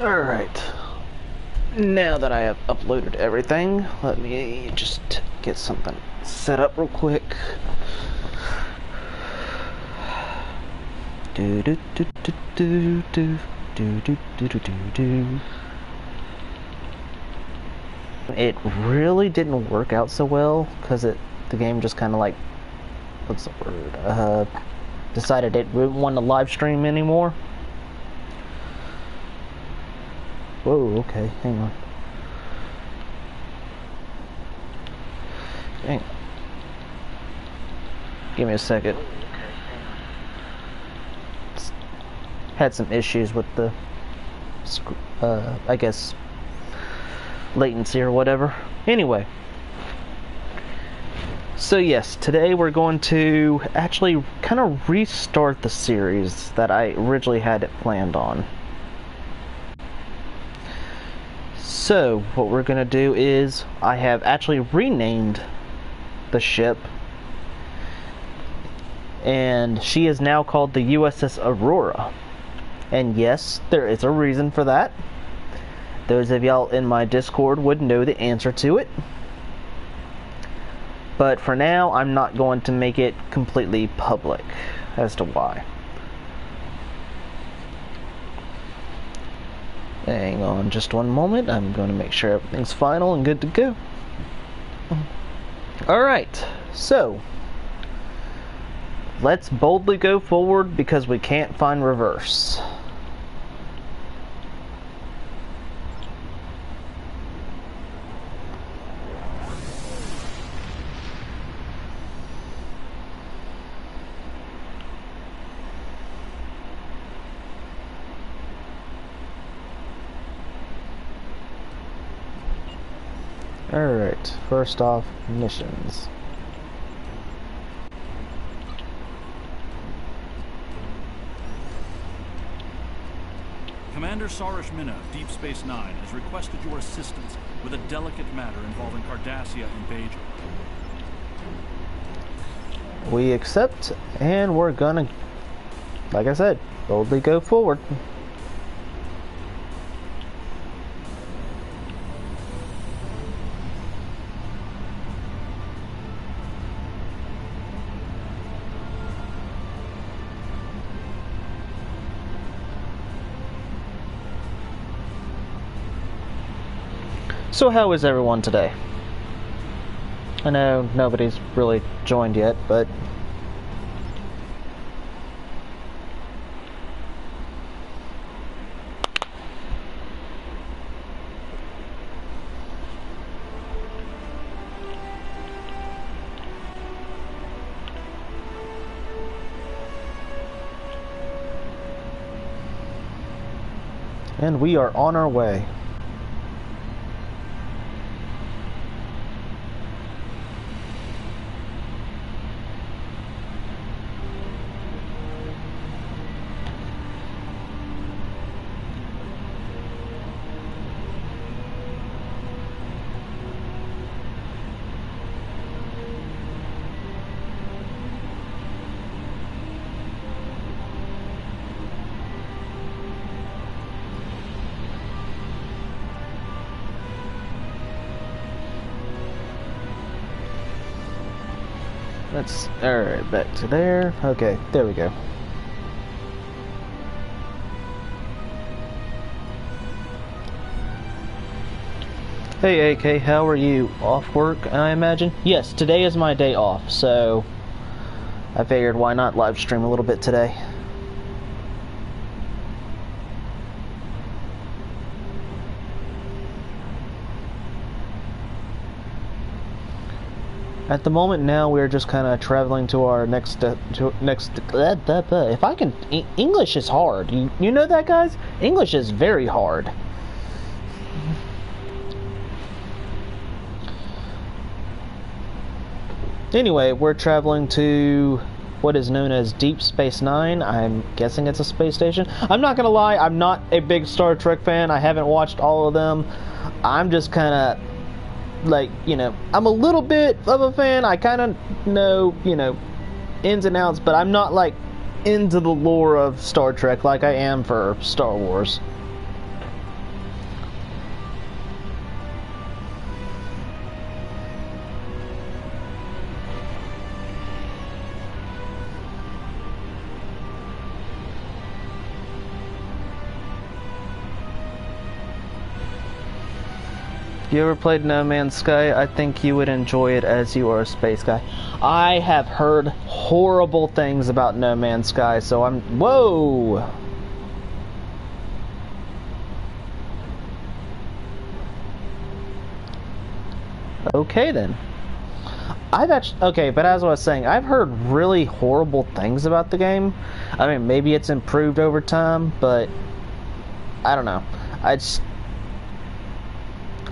Alright. Now that I have uploaded everything, let me just get something set up real quick. Do do do do do do do do do do do. It really didn't work out so well because it the game just kind of like what's the word uh decided it didn't want to live stream anymore. Whoa, okay, hang on. Hang Give me a second. Had some issues with the, uh, I guess, latency or whatever. Anyway. So yes, today we're going to actually kind of restart the series that I originally had it planned on. So, what we're going to do is, I have actually renamed the ship, and she is now called the USS Aurora. And yes, there is a reason for that. Those of y'all in my Discord would know the answer to it. But for now, I'm not going to make it completely public as to why. Hang on just one moment. I'm going to make sure everything's final and good to go. Alright, so let's boldly go forward because we can't find reverse. Alright, first off, missions. Commander Sarish Mina of Deep Space Nine has requested your assistance with a delicate matter involving Cardassia and Bajor. We accept, and we're gonna, like I said, boldly go forward. So, how is everyone today? I know nobody's really joined yet, but. And we are on our way. Alright, back to there. Okay, there we go. Hey AK, how are you? Off work, I imagine? Yes, today is my day off, so I figured why not live stream a little bit today. At the moment now, we're just kind of traveling to our next uh, to next. Uh, uh, uh, if I can, English is hard. You you know that, guys? English is very hard. Anyway, we're traveling to what is known as Deep Space Nine. I'm guessing it's a space station. I'm not gonna lie, I'm not a big Star Trek fan. I haven't watched all of them. I'm just kind of like you know i'm a little bit of a fan. I kind of know you know ins and outs but i'm not like into the lore of star trek like i am for star wars You ever played No Man's Sky? I think you would enjoy it as you are a space guy. I have heard horrible things about No Man's Sky, so I'm. Whoa! Okay then. I've actually okay, but as I was saying, I've heard really horrible things about the game. I mean, maybe it's improved over time, but I don't know. I just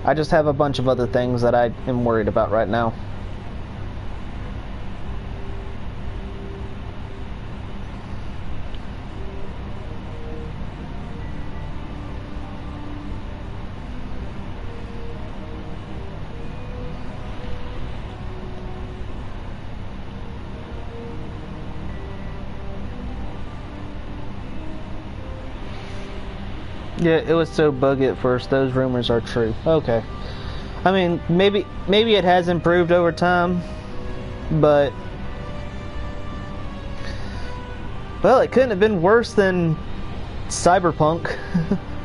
I just have a bunch of other things that I am worried about right now. Yeah, it was so buggy at first. Those rumors are true. Okay. I mean, maybe maybe it has improved over time, but well, it couldn't have been worse than Cyberpunk.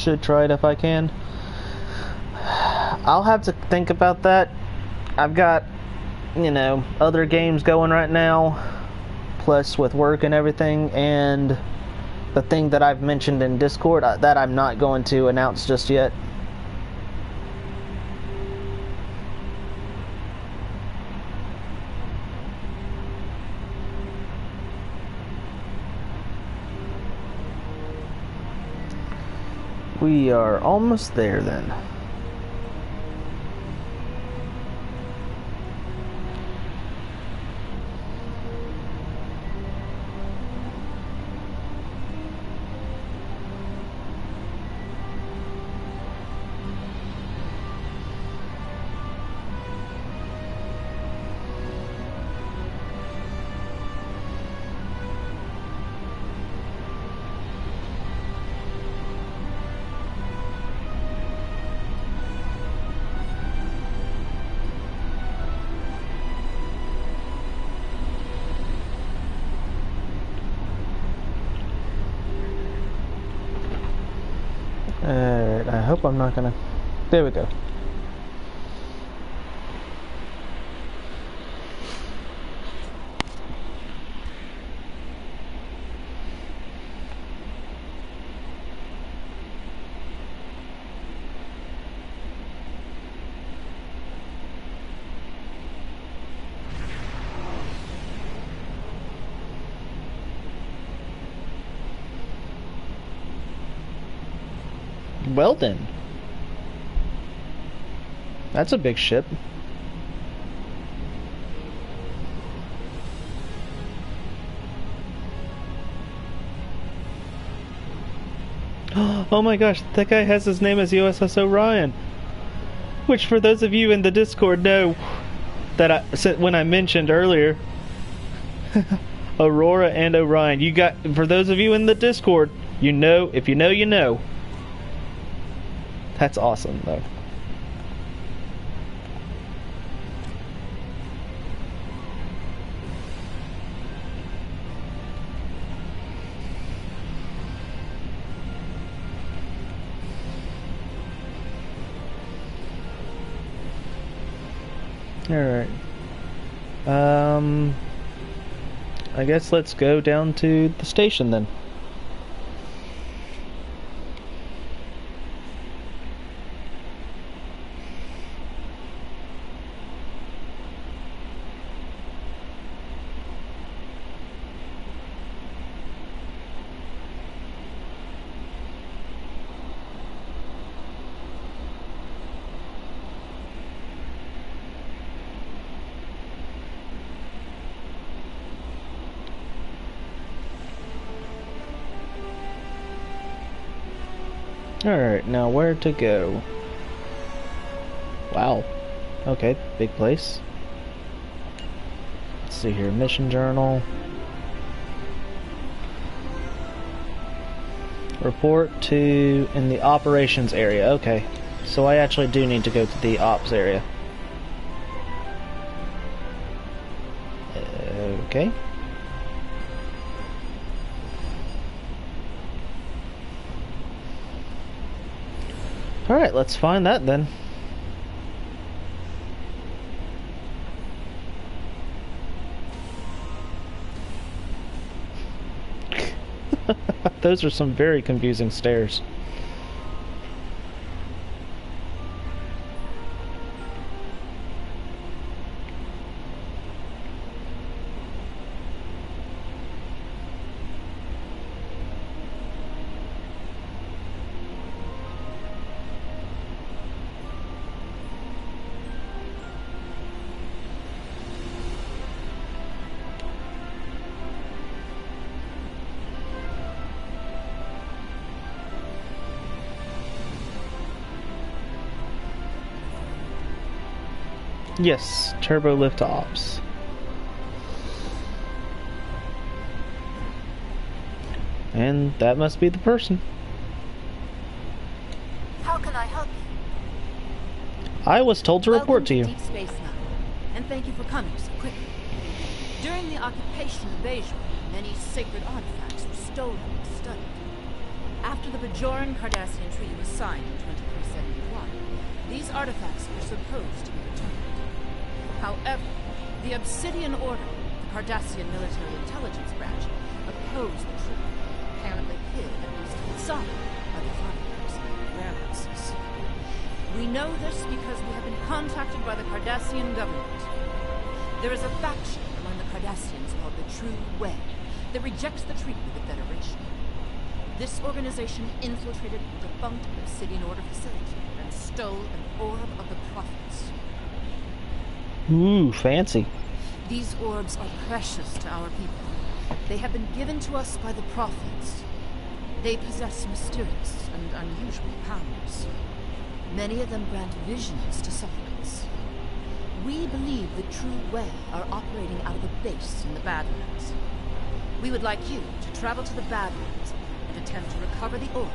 should try it if I can. I'll have to think about that. I've got, you know, other games going right now, plus with work and everything, and the thing that I've mentioned in Discord uh, that I'm not going to announce just yet. We are almost there then. Well then. That's a big ship. Oh my gosh, that guy has his name as USS Orion. Which, for those of you in the Discord, know that I when I mentioned earlier, Aurora and Orion. You got for those of you in the Discord, you know. If you know, you know. That's awesome, though. Alright. Um, I guess let's go down to the station then. Now where to go? Wow. Okay, big place. Let's see here, mission journal. Report to in the operations area. Okay. So I actually do need to go to the ops area. Okay. Let's find that then. Those are some very confusing stairs. Yes, turbo lift ops. And that must be the person. How can I help you? I was told to report Welcome to you. Deep Space Nine, and thank you for coming so quickly. During the occupation of Bajor, many sacred artifacts were stolen and studied. After the Bajoran Cardassian Treaty was signed in 2371, these artifacts were supposed to be. However, the Obsidian Order, the Cardassian military intelligence branch, opposed the treaty, apparently hid at least some of the in their warehouses. We know this because we have been contacted by the Cardassian government. There is a faction among the Cardassians called the True Way that rejects the treaty with the Federation. This organization infiltrated the an Obsidian Order facility and stole an orb of the Prophets. Ooh, fancy. These orbs are precious to our people. They have been given to us by the Prophets. They possess mysterious and unusual powers. Many of them grant visions to sufferers. We believe the True Way are operating out of a base in the Badlands. We would like you to travel to the Badlands and attempt to recover the orb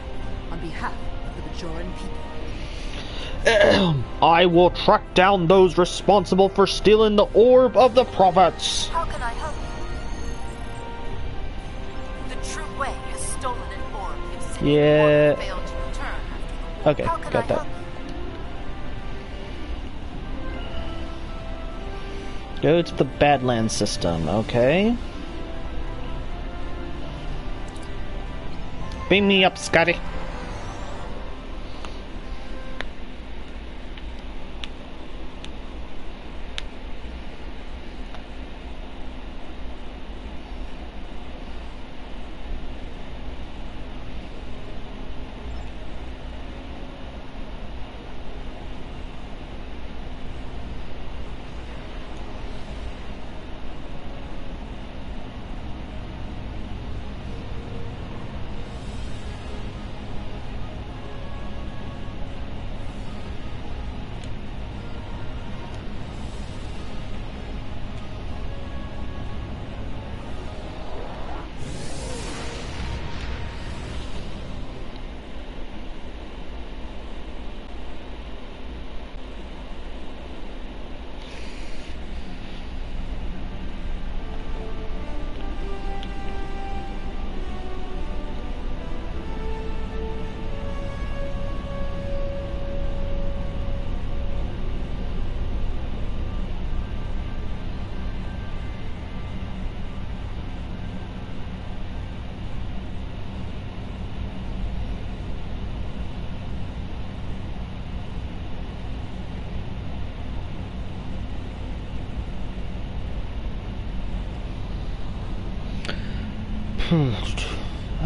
on behalf of the Bajoran people. I will track down those responsible for stealing the orb of the prophets. How can I help you? The True Way has stolen an orb the Obsidian Yeah. Order failed to return after the war. Okay, got I that. Go to the Badlands system, okay? Beam me up, Scotty.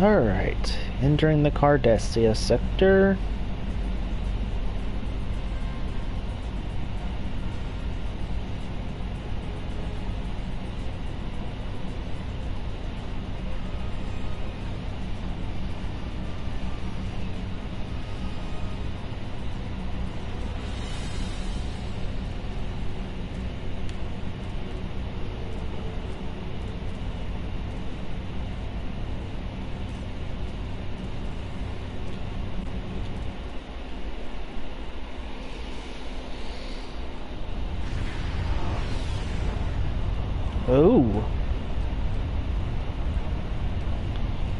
Alright, entering the Cardassia sector.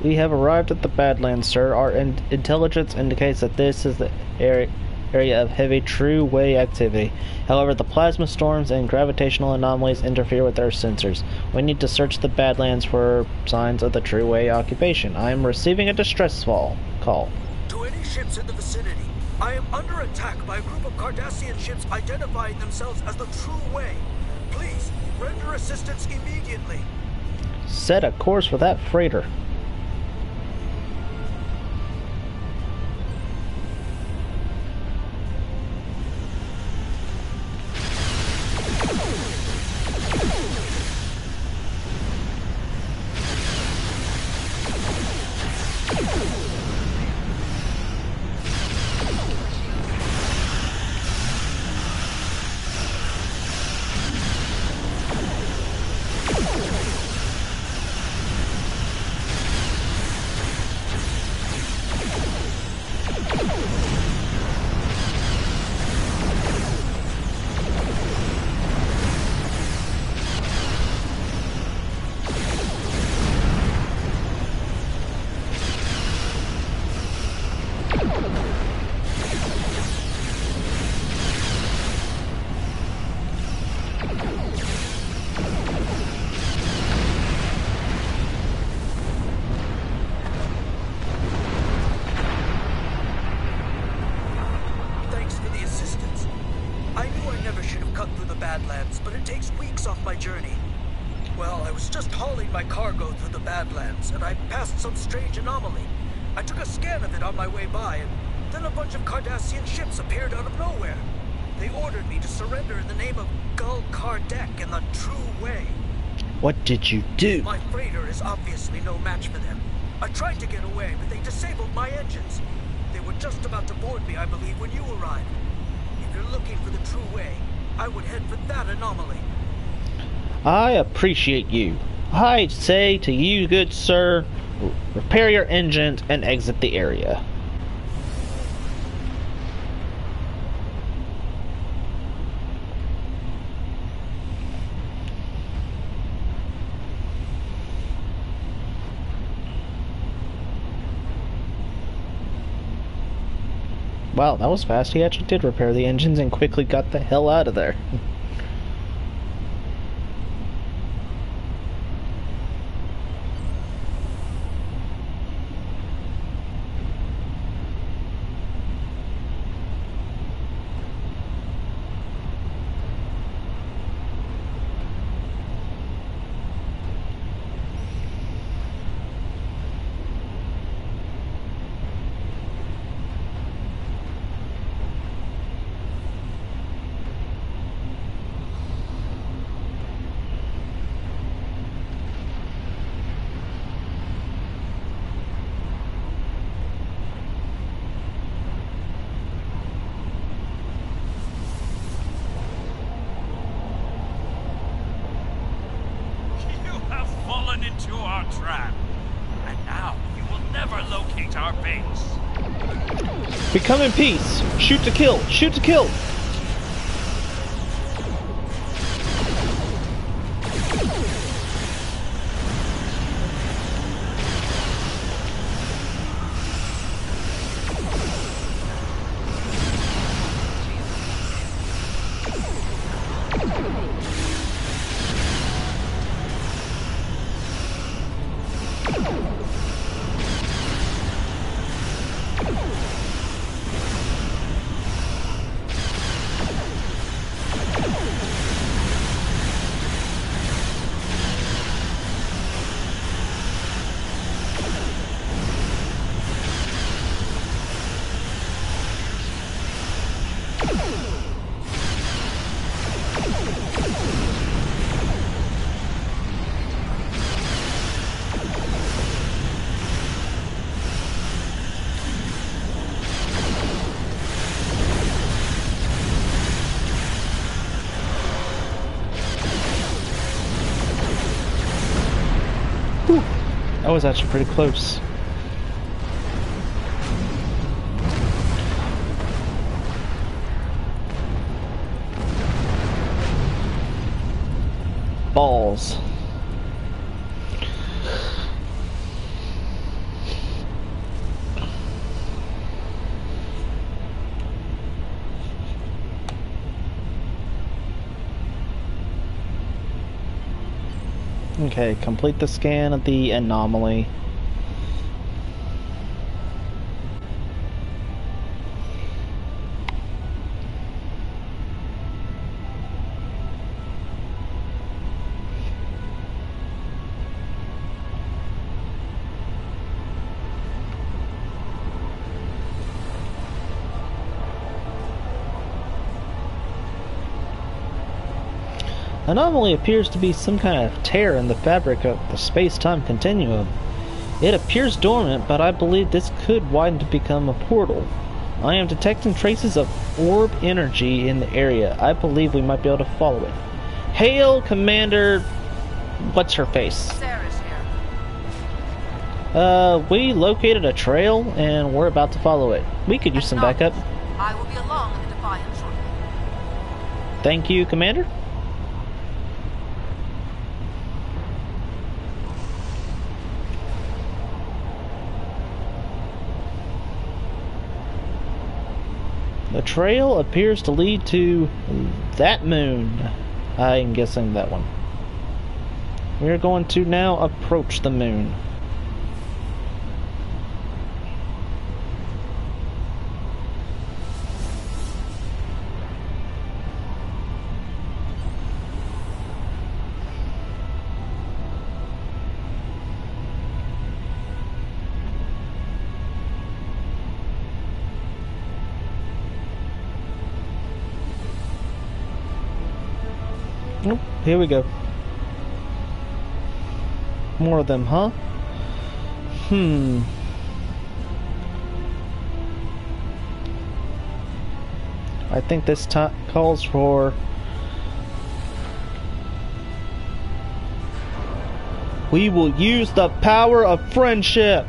We have arrived at the Badlands, sir. Our in intelligence indicates that this is the area area of heavy true way activity. However, the plasma storms and gravitational anomalies interfere with our sensors. We need to search the Badlands for signs of the true way occupation. I am receiving a distress call. Call. To any ships in the vicinity, I am under attack by a group of Cardassian ships identifying themselves as the True Way. Please, render assistance immediately. Set a course for that freighter. Did you do? My freighter is obviously no match for them. I tried to get away, but they disabled my engines. They were just about to board me, I believe, when you arrived. If you're looking for the true way, I would head for that anomaly. I appreciate you. I say to you, good sir, repair your engines and exit the area. Wow, that was fast. He actually did repair the engines and quickly got the hell out of there. You have fallen into our trap. And now you will never locate our base. We come in peace. Shoot to kill. Shoot to kill. Was actually pretty close. Okay, complete the scan of the anomaly. Anomaly appears to be some kind of tear in the fabric of the space-time continuum. It appears dormant, but I believe this could widen to become a portal. I am detecting traces of orb energy in the area. I believe we might be able to follow it. Hail, Commander... What's her face? Sarah's here. Uh, we located a trail, and we're about to follow it. We could use some backup. I will be along in the Defiant shortly. Thank you, Commander. Trail appears to lead to that moon. I'm guessing that one. We're going to now approach the moon. Here we go. More of them, huh? Hmm. I think this calls for. We will use the power of friendship.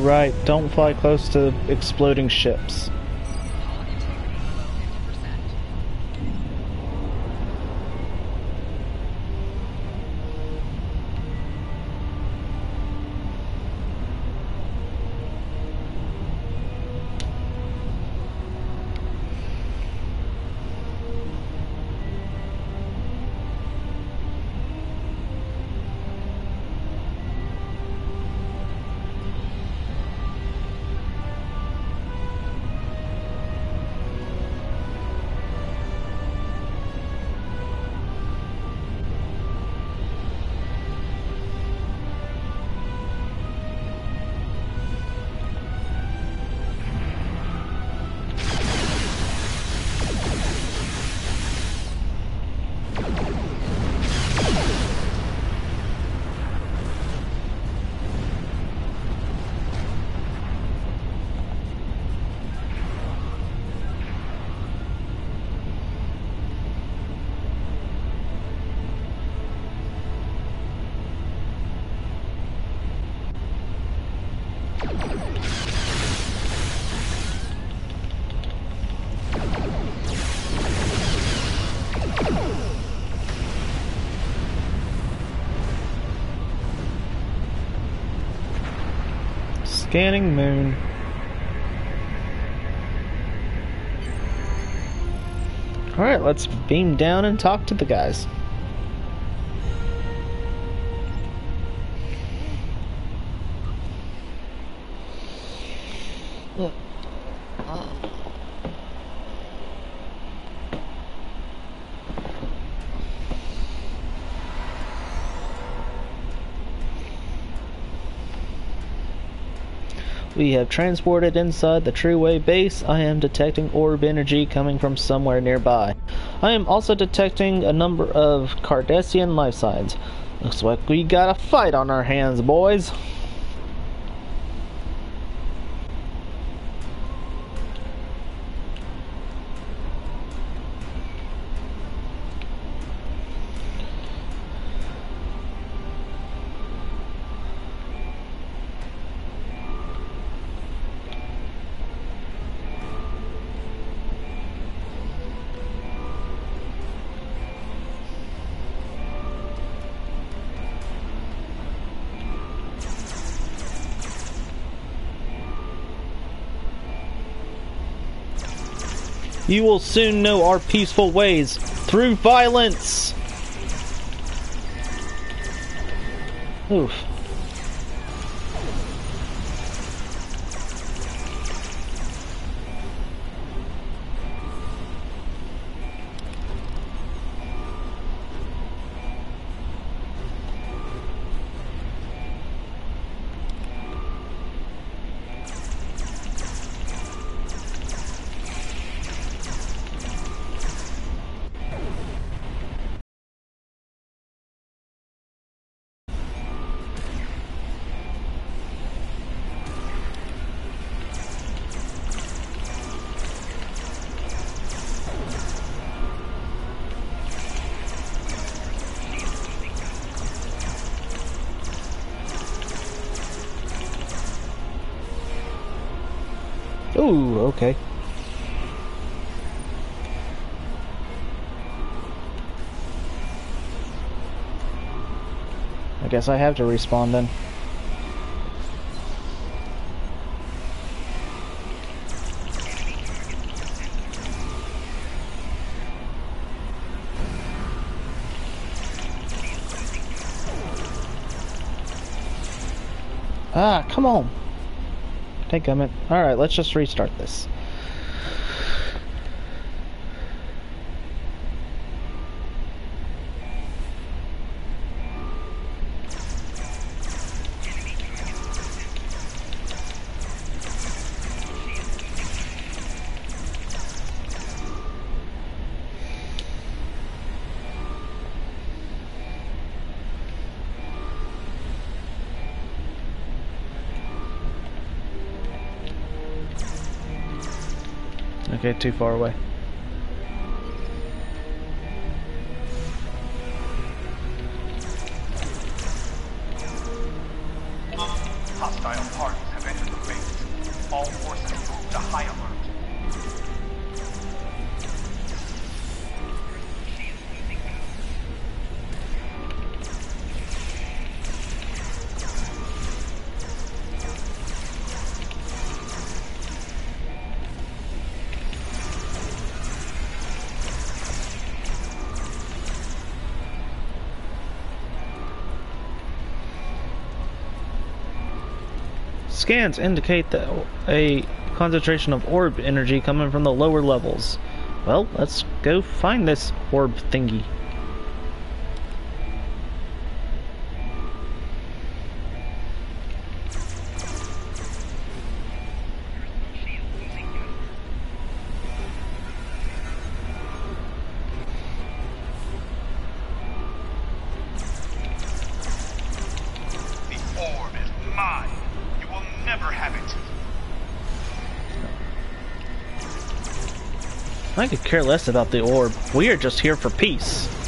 Right. Don't fly close to exploding ships. Moon. Alright, let's beam down and talk to the guys. We have transported inside the Trueway base. I am detecting orb energy coming from somewhere nearby. I am also detecting a number of Cardassian life signs. Looks like we got a fight on our hands, boys. You will soon know our peaceful ways through violence. Oof. Guess I have to respawn then. Ah, come on. Take Gummit. Alright, let's just restart this. Okay, too far away. Scans indicate that a concentration of orb energy coming from the lower levels. Well, let's go find this orb thingy. Care less about the orb. We are just here for peace.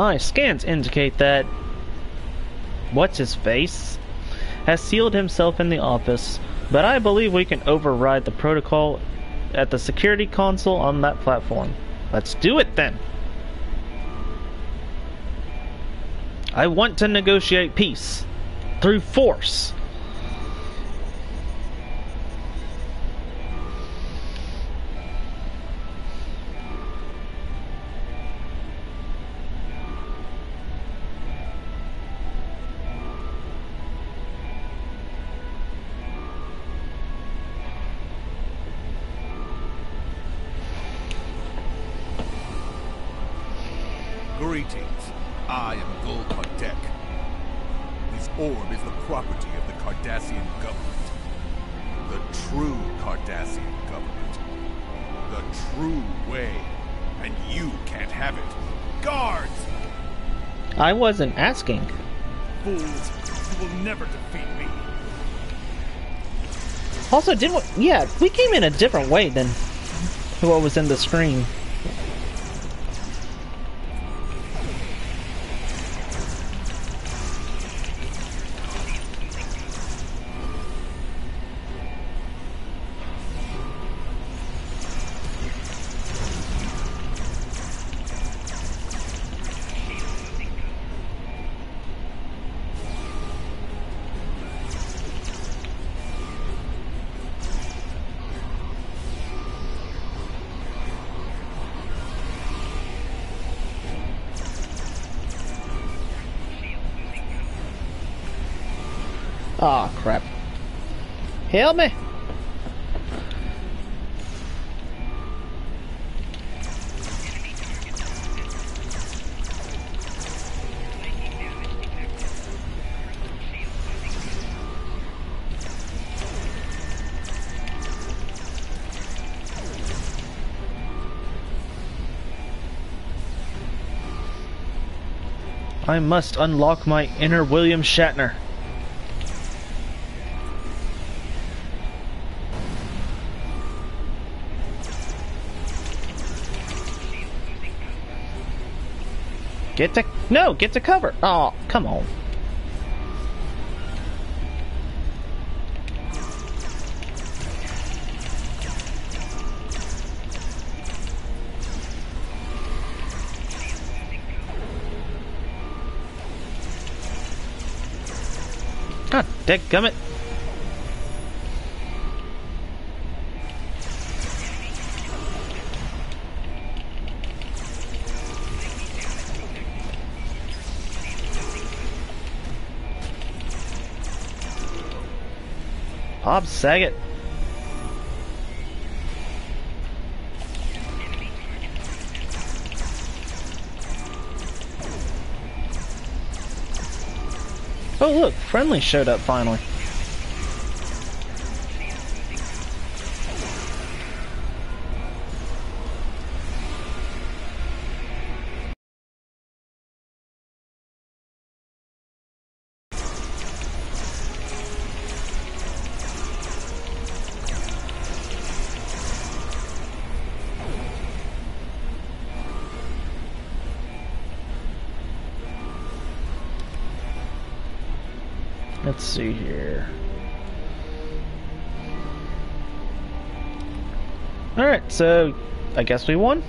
My scans indicate that what's his face has sealed himself in the office, but I believe we can override the protocol at the security console on that platform. Let's do it then. I want to negotiate peace through force. Cardassian government. The true Cardassian government. The true way. And you can't have it. Guards! I wasn't asking. Fools, you will never defeat me. Also, didn't we, yeah, we came in a different way than what was in the screen. Help me! I must unlock my inner William Shatner. Get to no, get to cover. Oh, come on. Ah, God, dadgummit. Bob Saget. Oh look, Friendly showed up finally. So I guess we won.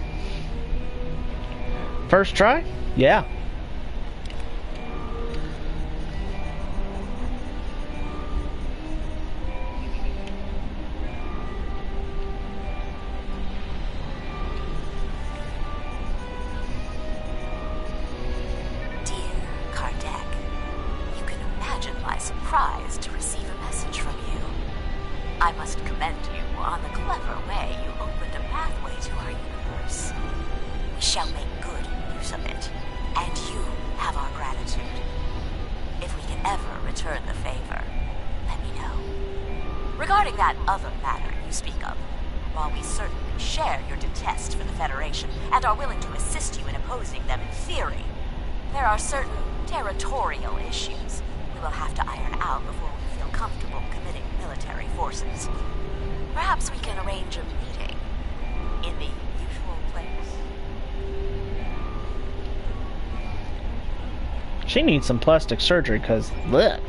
First try? Yeah. Dear Kardec, you can imagine my surprise to receive a message from you. I must commend you on the clever way you opened a pathway to our universe. We shall make good use of it, and you have our gratitude. If we can ever return the favor, let me know. Regarding that other matter you speak of, while we certainly share your detest for the Federation and are willing to assist you in opposing them in theory, there are certain territorial issues we will have to iron out before we feel comfortable committing military forces. Perhaps we can arrange a meeting in the usual place. She needs some plastic surgery because look.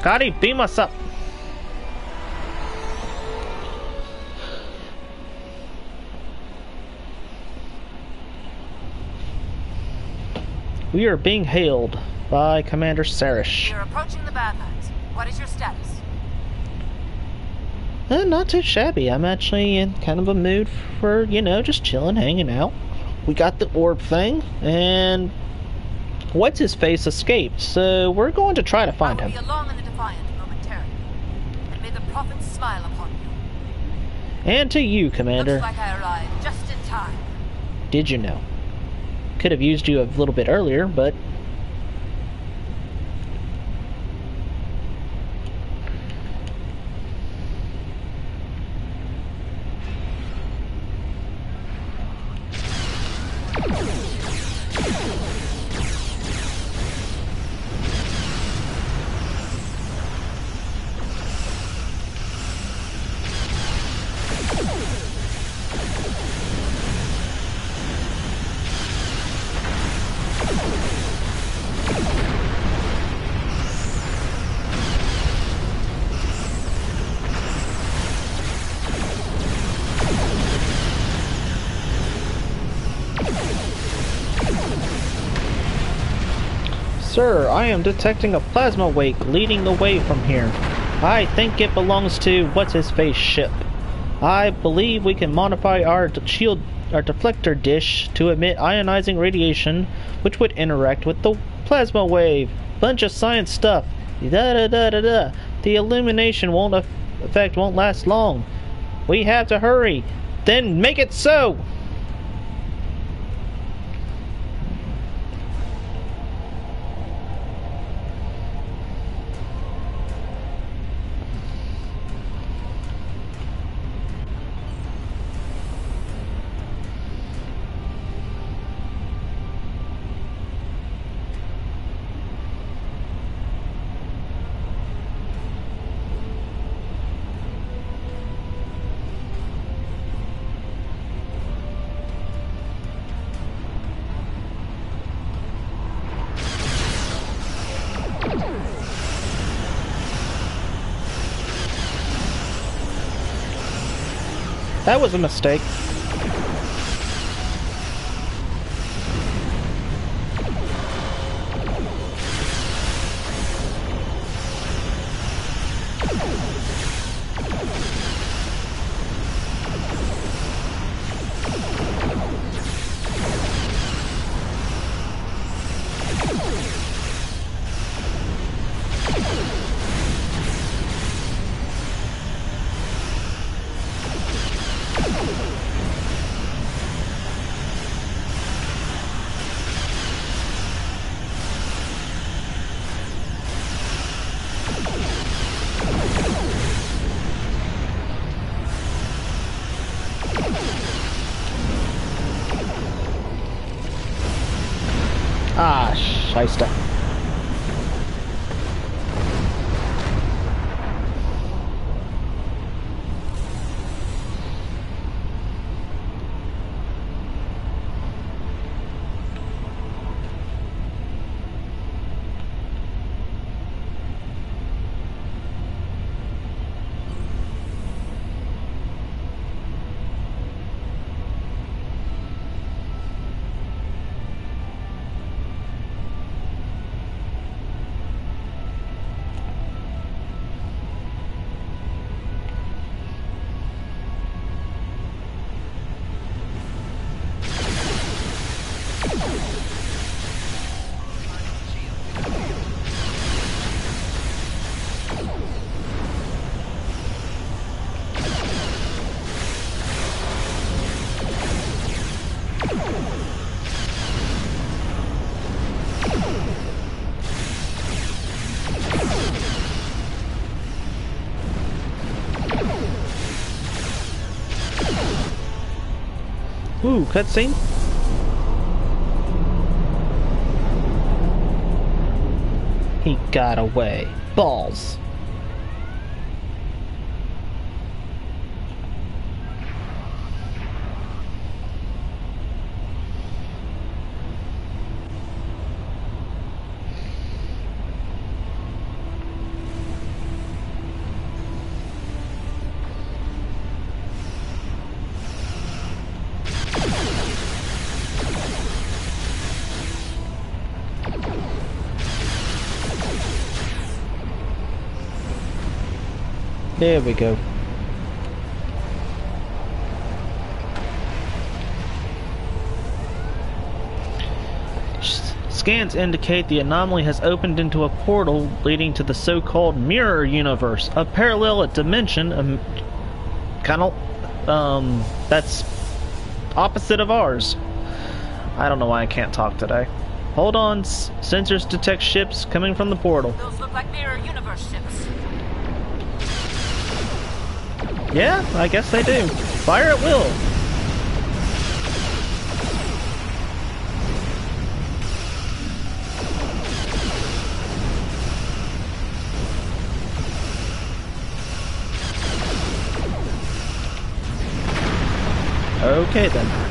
Scotty, beam us up. We are being hailed by Commander Sarish. We're approaching the Badlands. What is your status? Uh, not too shabby. I'm actually in kind of a mood for, you know, just chilling, hanging out. We got the orb thing, and what's his face escaped, so we're going to try to find him. be along in the Defiant momentarily. May the prophets smile upon you. And to you, Commander. Looks like I arrived just in time. Did you know? Could have used you a little bit earlier, but Sir, I am detecting a plasma wake leading the way from here. I think it belongs to what's-his-face ship. I believe we can modify our shield, our deflector dish to emit ionizing radiation, which would interact with the plasma wave. Bunch of science stuff. Da da da da da. The illumination won't effect won't last long. We have to hurry. Then make it so. That was a mistake. cutscene? He got away. Balls. There we go. Scans indicate the anomaly has opened into a portal leading to the so-called mirror universe, a parallel dimension, um, kind of, um, that's opposite of ours. I don't know why I can't talk today. Hold on, sensors detect ships coming from the portal. Those look like mirror universe ships. Yeah, I guess they do. Fire at will. Okay then.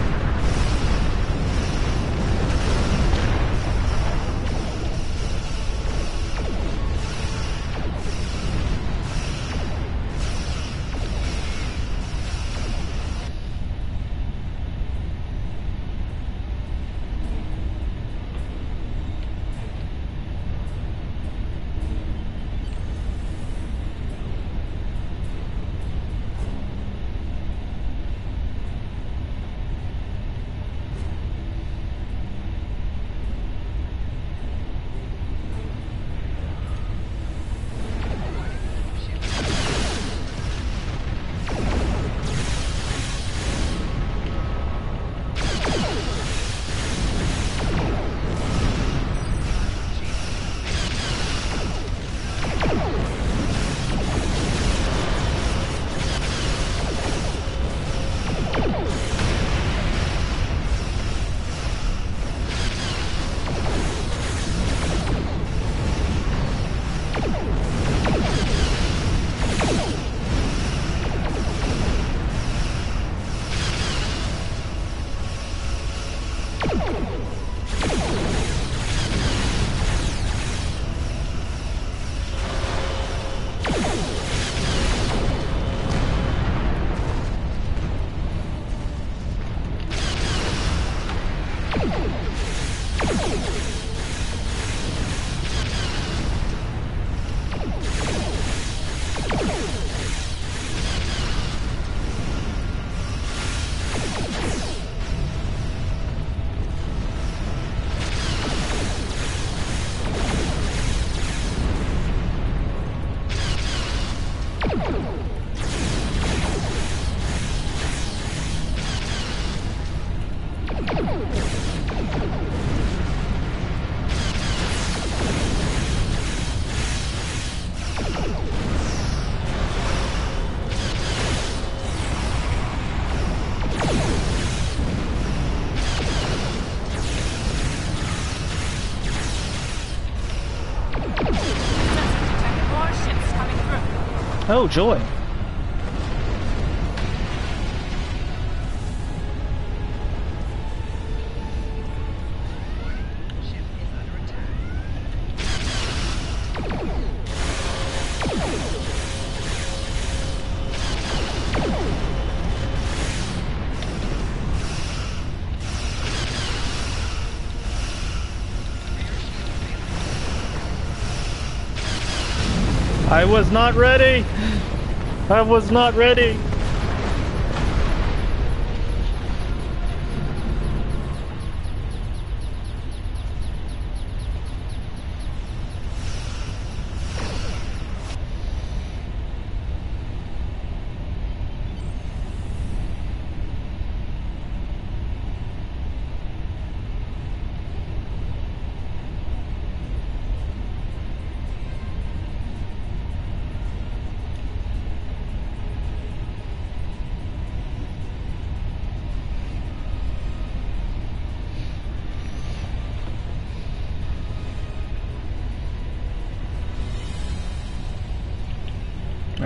Oh, joy. I was not ready. I was not ready.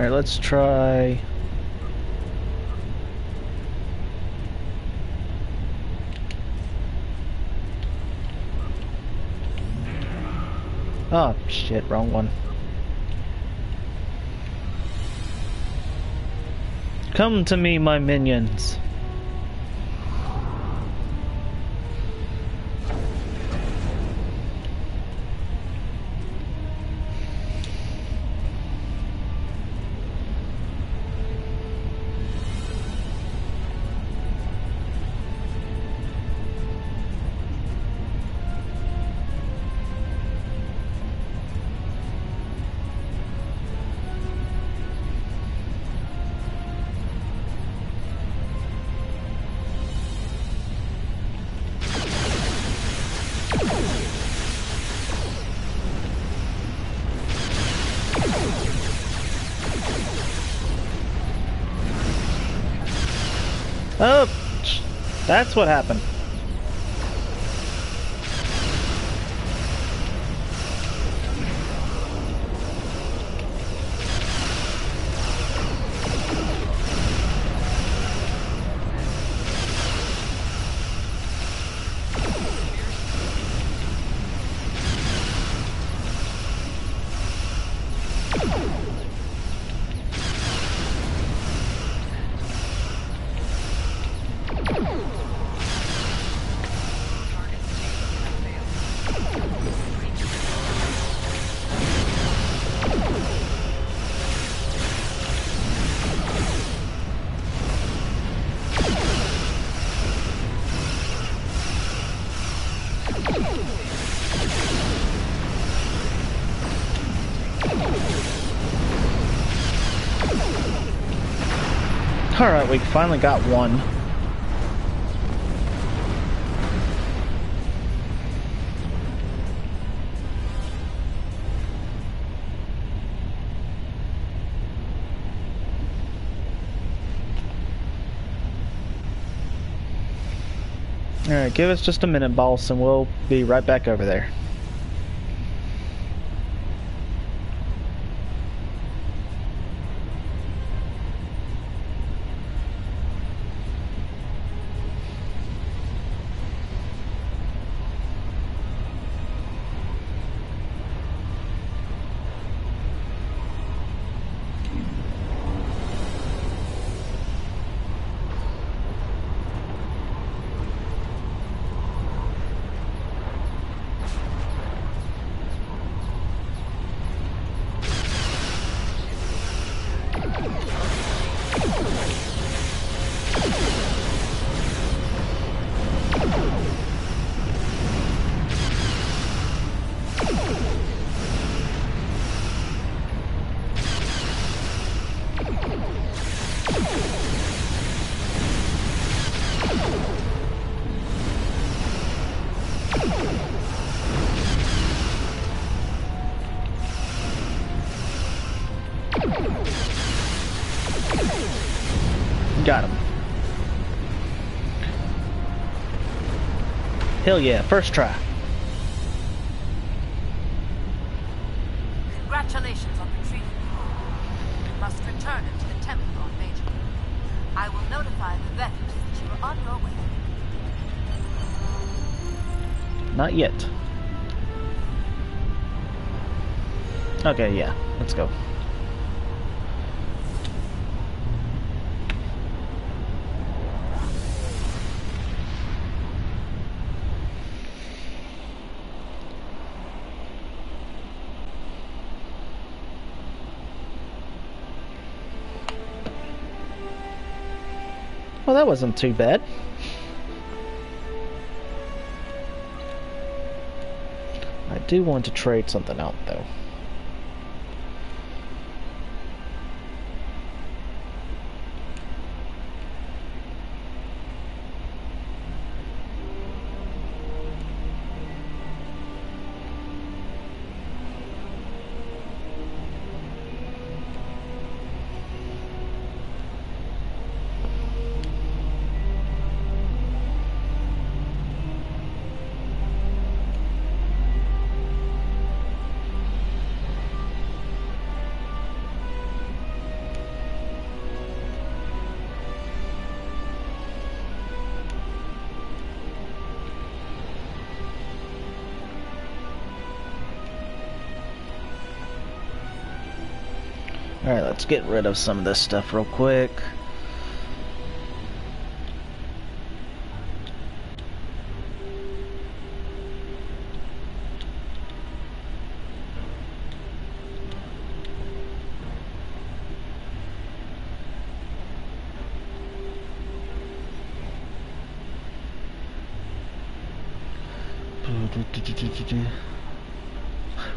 Alright, let's try... Oh, shit, wrong one. Come to me, my minions. That's what happened. We finally got one. Alright, give us just a minute, boss, and we'll be right back over there. Hell yeah, first try. Congratulations on the You must return it to the temple on Bajor. I will notify the vendors that you are on your way. Not yet. Okay, yeah, let's go. That wasn't too bad. I do want to trade something out, though. Let's get rid of some of this stuff real quick.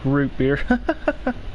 Root beer.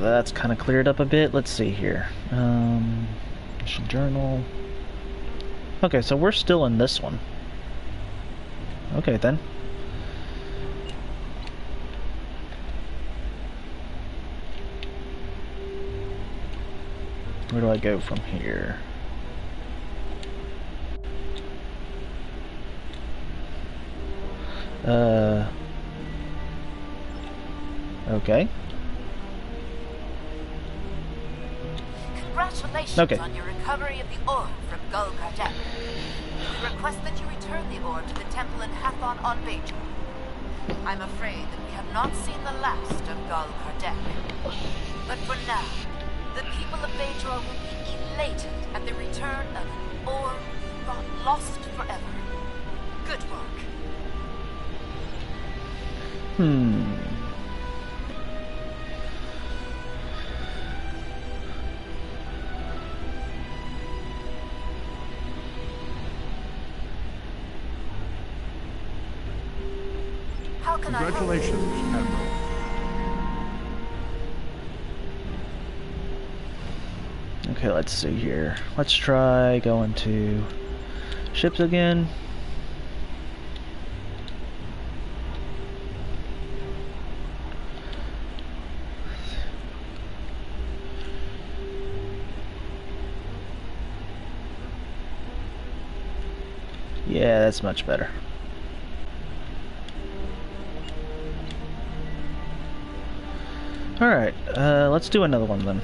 that's kind of cleared up a bit, let's see here. Um, journal. Okay, so we're still in this one. Okay, then. Where do I go from here? Uh... Okay. Congratulations Okay. on your recovery of the orb from Gul Kardec. We request that you return the orb to the temple in Hathon on Bajor. I'm afraid that we have not seen the last of Gul Kardec. But for now, the people of Bajor will be elated at the return of an orb we thought lost forever. Good work. Hmm. Congratulations, Admiral. Okay, let's see here. Let's try going to ships again. Yeah, that's much better. Alright, uh, let's do another one then.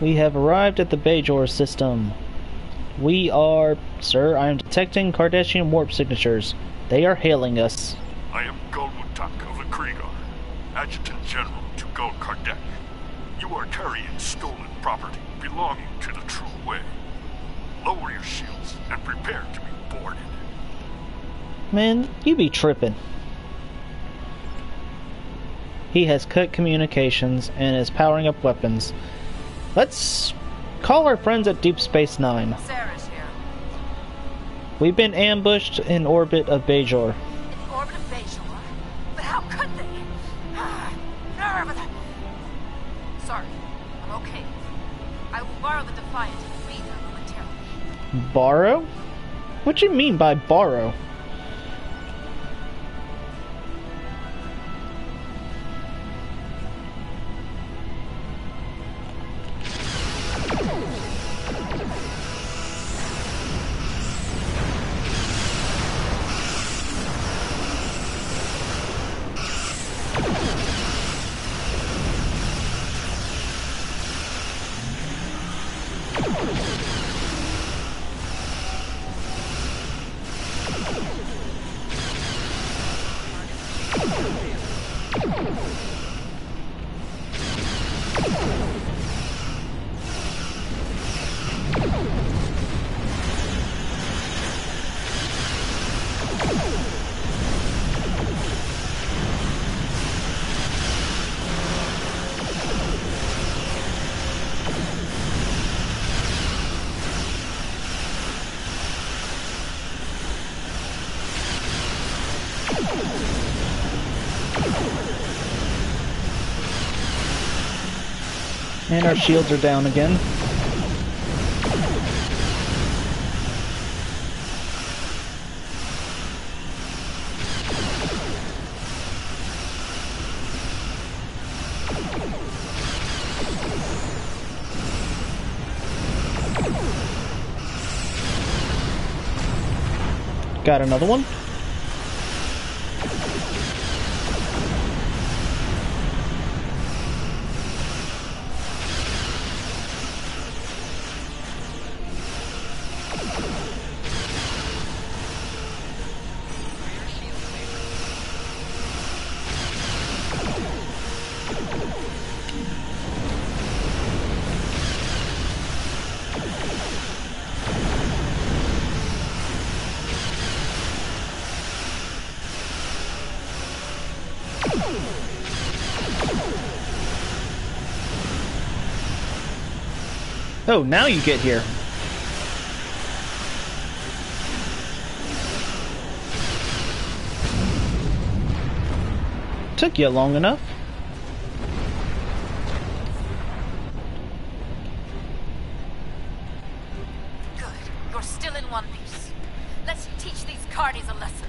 We have arrived at the Bajor system. We are, sir, I am detecting Cardassian warp signatures. They are hailing us. I am Gulmutak of the Krieger, Adjutant General to Gul Kardec. You are carrying stolen property belonging to the True Way. Lower your shields and prepare to be boarded. Man, you be tripping. He has cut communications and is powering up weapons. Let's call our friends at Deep Space Nine. Sarah's here. We've been ambushed in orbit of Bajor. In orbit of Bajor? But how could they? Nerve! Sorry, I'm okay. I will borrow the Defiant and read her momentarily. Borrow? What do you mean by borrow? And our shields are down again. Got another one. Oh, now you get here. Took you long enough. Good. You're still in one piece. Let's teach these Cardis a lesson.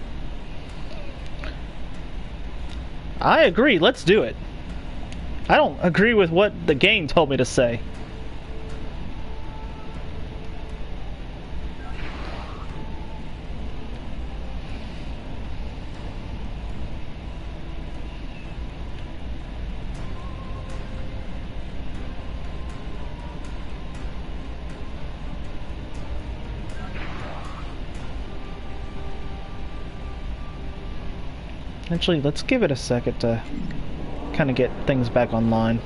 I agree, let's do it. I don't agree with what the game told me to say. Actually, let's give it a second to kind of get things back online.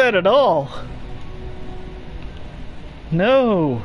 That at all. No.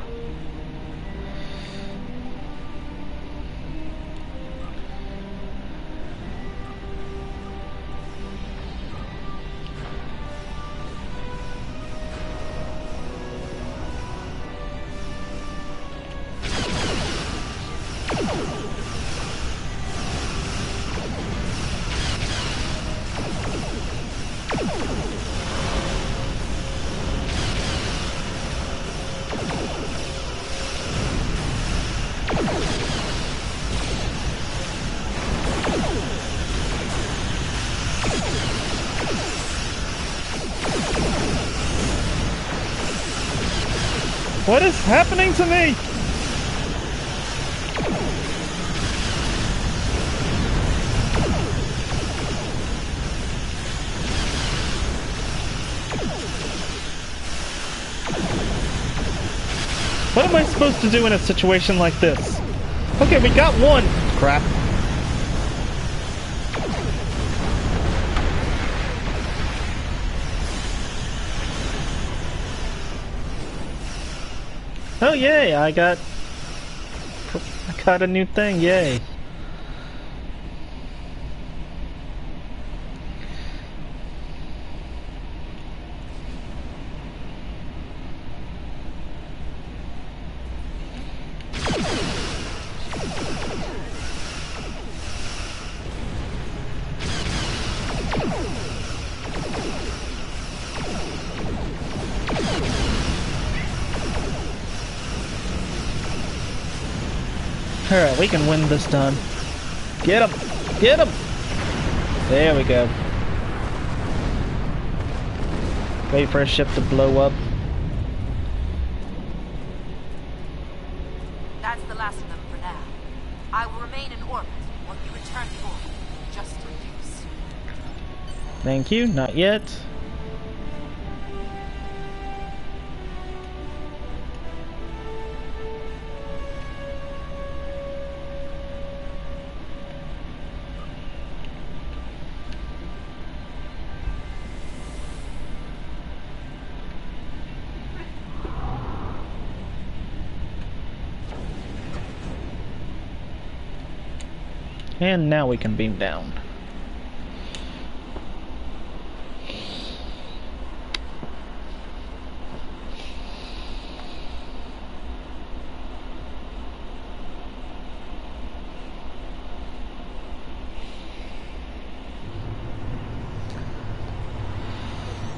Happening to me? What am I supposed to do in a situation like this? Okay, we got one. Crap. Yay, I got I got a new thing, yay. We can win this time. Get him! Get him! There we go. Wait for a ship to blow up. That's the last of them for now. I will remain in orbit while you return the orb, just use. Thank you, not yet. And now we can beam down.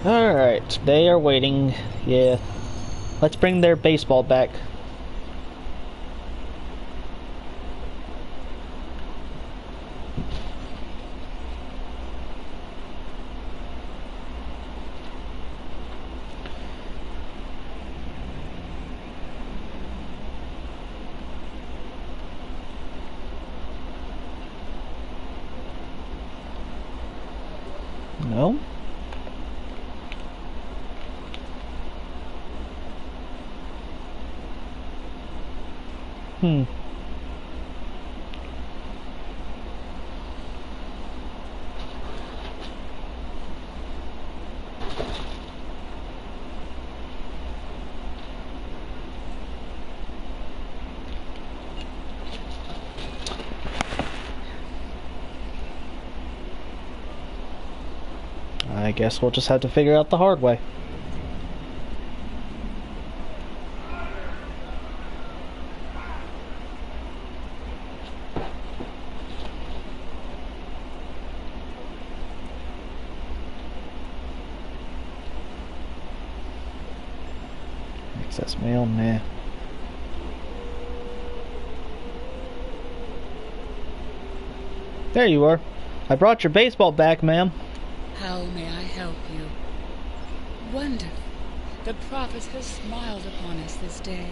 Alright, they are waiting. Yeah. Let's bring their baseball back. No? Hmm. I guess we'll just have to figure out the hard way. Access mail, nah. There you are. I brought your baseball back, ma'am. How may I help you? Wonderful. The prophet has smiled upon us this day.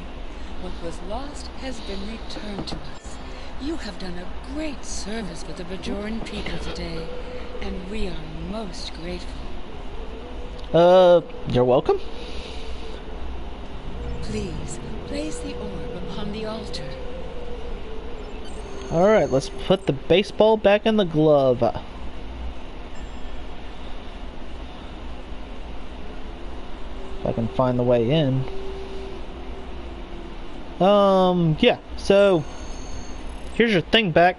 What was lost has been returned to us. You have done a great service for the Bajoran people today, and we are most grateful. Uh, you're welcome. Please, place the orb upon the altar. Alright, let's put the baseball back in the glove. If I can find the way in. Um, yeah, so here's your thing back.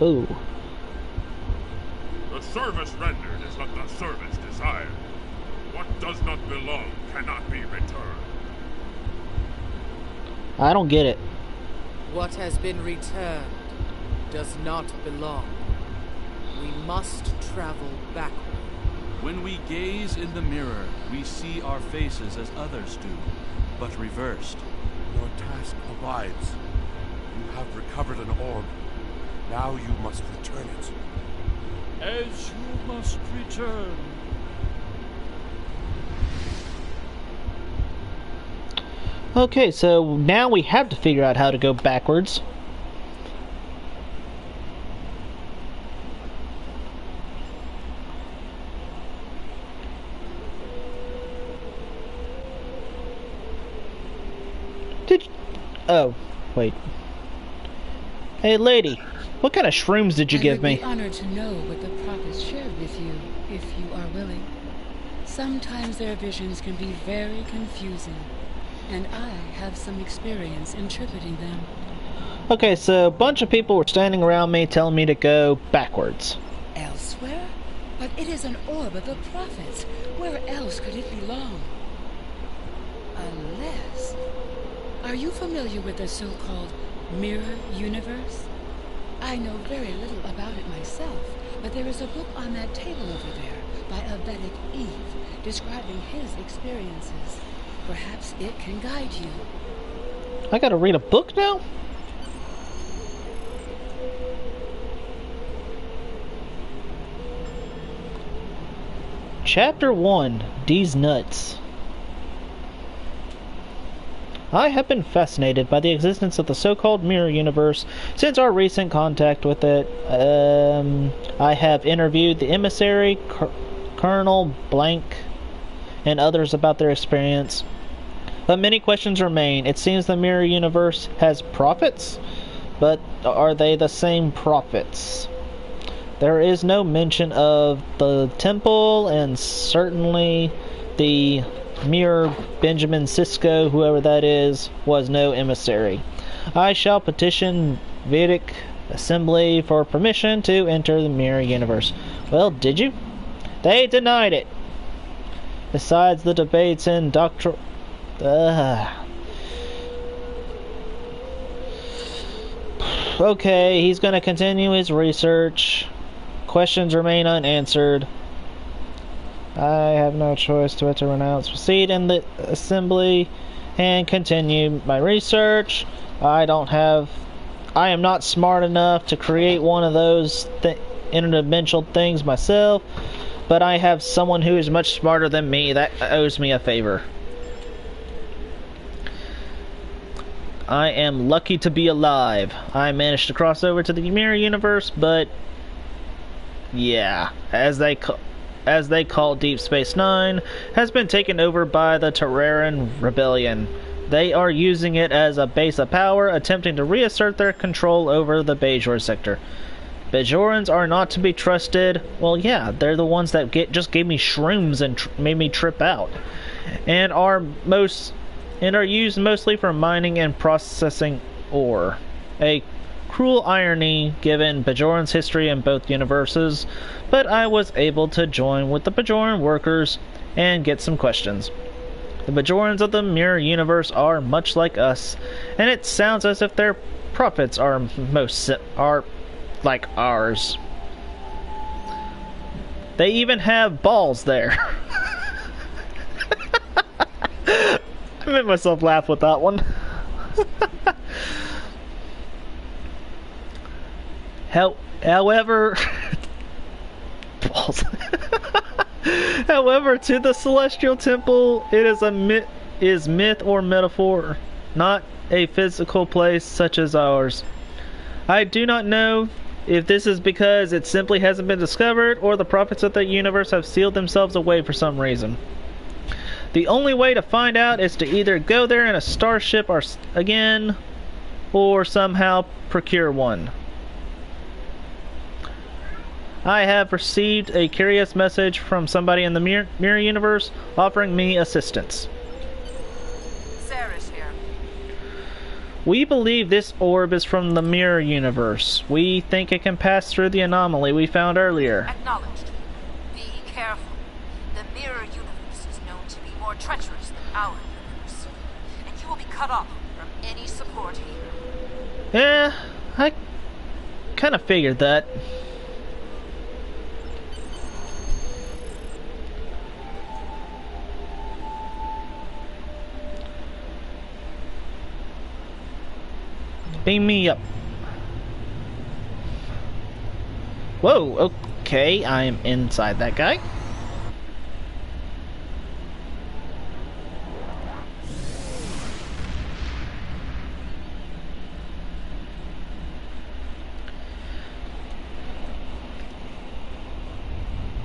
Ooh. The service rendered is not the service desired. What does not belong cannot be returned. I don't get it. What has been returned does not belong. We must travel backward. When we gaze in the mirror, we see our faces as others do, but reversed. Your task abides. You have recovered an orb. Now you must return it. as you must return. Okay, so now we have to figure out how to go backwards. Did Oh, wait. Hey, lady, what kind of shrooms did you I give would me? be honored to know what the prophets shared with you, if you are willing. Sometimes their visions can be very confusing, and I have some experience interpreting them. Okay, so a bunch of people were standing around me telling me to go backwards. Elsewhere? But it is an orb of the prophets. Where else could it belong? Unless... Are you familiar with the so-called mirror universe? I know very little about it myself, but there is a book on that table over there by a Vedek Eve describing his experiences. Perhaps it can guide you. I gotta read a book now? Chapter 1 These Nuts. I have been fascinated by the existence of the so called mirror universe since our recent contact with it. Um, I have interviewed the emissary, Col- Colonel Blank, and others about their experience. But many questions remain. It seems the mirror universe has prophets, but are they the same prophets? There is no mention of the temple, and certainly the mirror Benjamin Sisko, whoever that is, was no emissary. I shall petition Vedek Assembly for permission to enter the mirror universe. Well, did you? They denied it. Besides the debates in doctor. Uh. Okay, he's going to continue his research. Questions remain unanswered. I have no choice but to renounce, proceed in the assembly, and continue my research. I don't have. I am not smart enough to create one of those th- interdimensional things myself, but I have someone who is much smarter than me that owes me a favor. I am lucky to be alive. I managed to cross over to the mirror universe, but yeah, as they ca- as they call Deep Space Nine, has been taken over by the Terran Rebellion. They are using it as a base of power, attempting to reassert their control over the Bajor sector. Bajorans are not to be trusted. Well, yeah, they're the ones that get just gave me shrooms and made me trip out, and are most and are used mostly for mining and processing ore. A cruel irony given Bajoran's history in both universes, but I was able to join with the Bajoran workers and get some questions. The Bajorans of the Mirror Universe are much like us, and it sounds as if their prophets are most are like ours. They even have balls there. I made myself laugh with that one. How, however, however, to the celestial temple, it is a myth, is myth or metaphor, not a physical place such as ours. I do not know if this is because it simply hasn't been discovered, or the prophets of the universe have sealed themselves away for some reason. The only way to find out is to either go there in a starship or again, or somehow procure one. I have received a curious message from somebody in the Mirror, mirror Universe offering me assistance. Sarah's here. We believe this orb is from the Mirror Universe. We think it can pass through the anomaly we found earlier. Acknowledged. Be careful. The mirror universe is known to be more treacherous than our universe. And you will be cut off from any support here. Yeah, I kind of figured that. Beam me up. Whoa, Okay, I am inside that guy.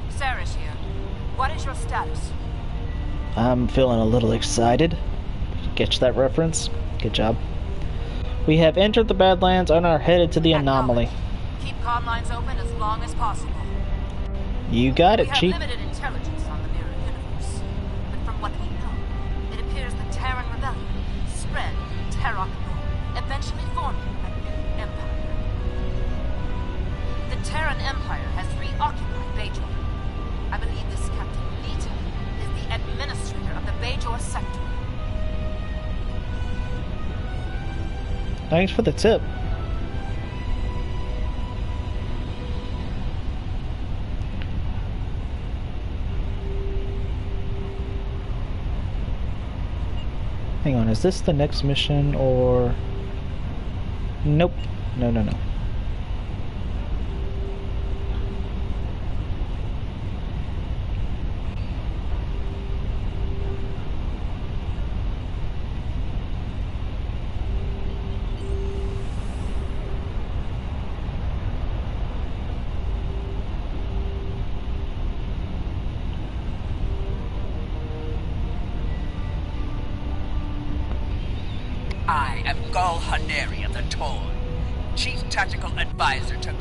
Sarah's here. What is your status? I'm feeling a little excited. Catch that reference? Good job. We have entered the Badlands and are headed to the anomaly. Keep comm lines open as long as possible. You got we it, have Chief. limited intelligence on the mirror universe, but from what we know, it appears the Terran rebellion spread in Terok Nor, eventually forming a new empire. The Terran Empire has reoccupied Bajor. I believe this Captain Vita is the administrator of the Bajor sector. Thanks for the tip. Hang on, is this the next mission or... Nope. No, no, no.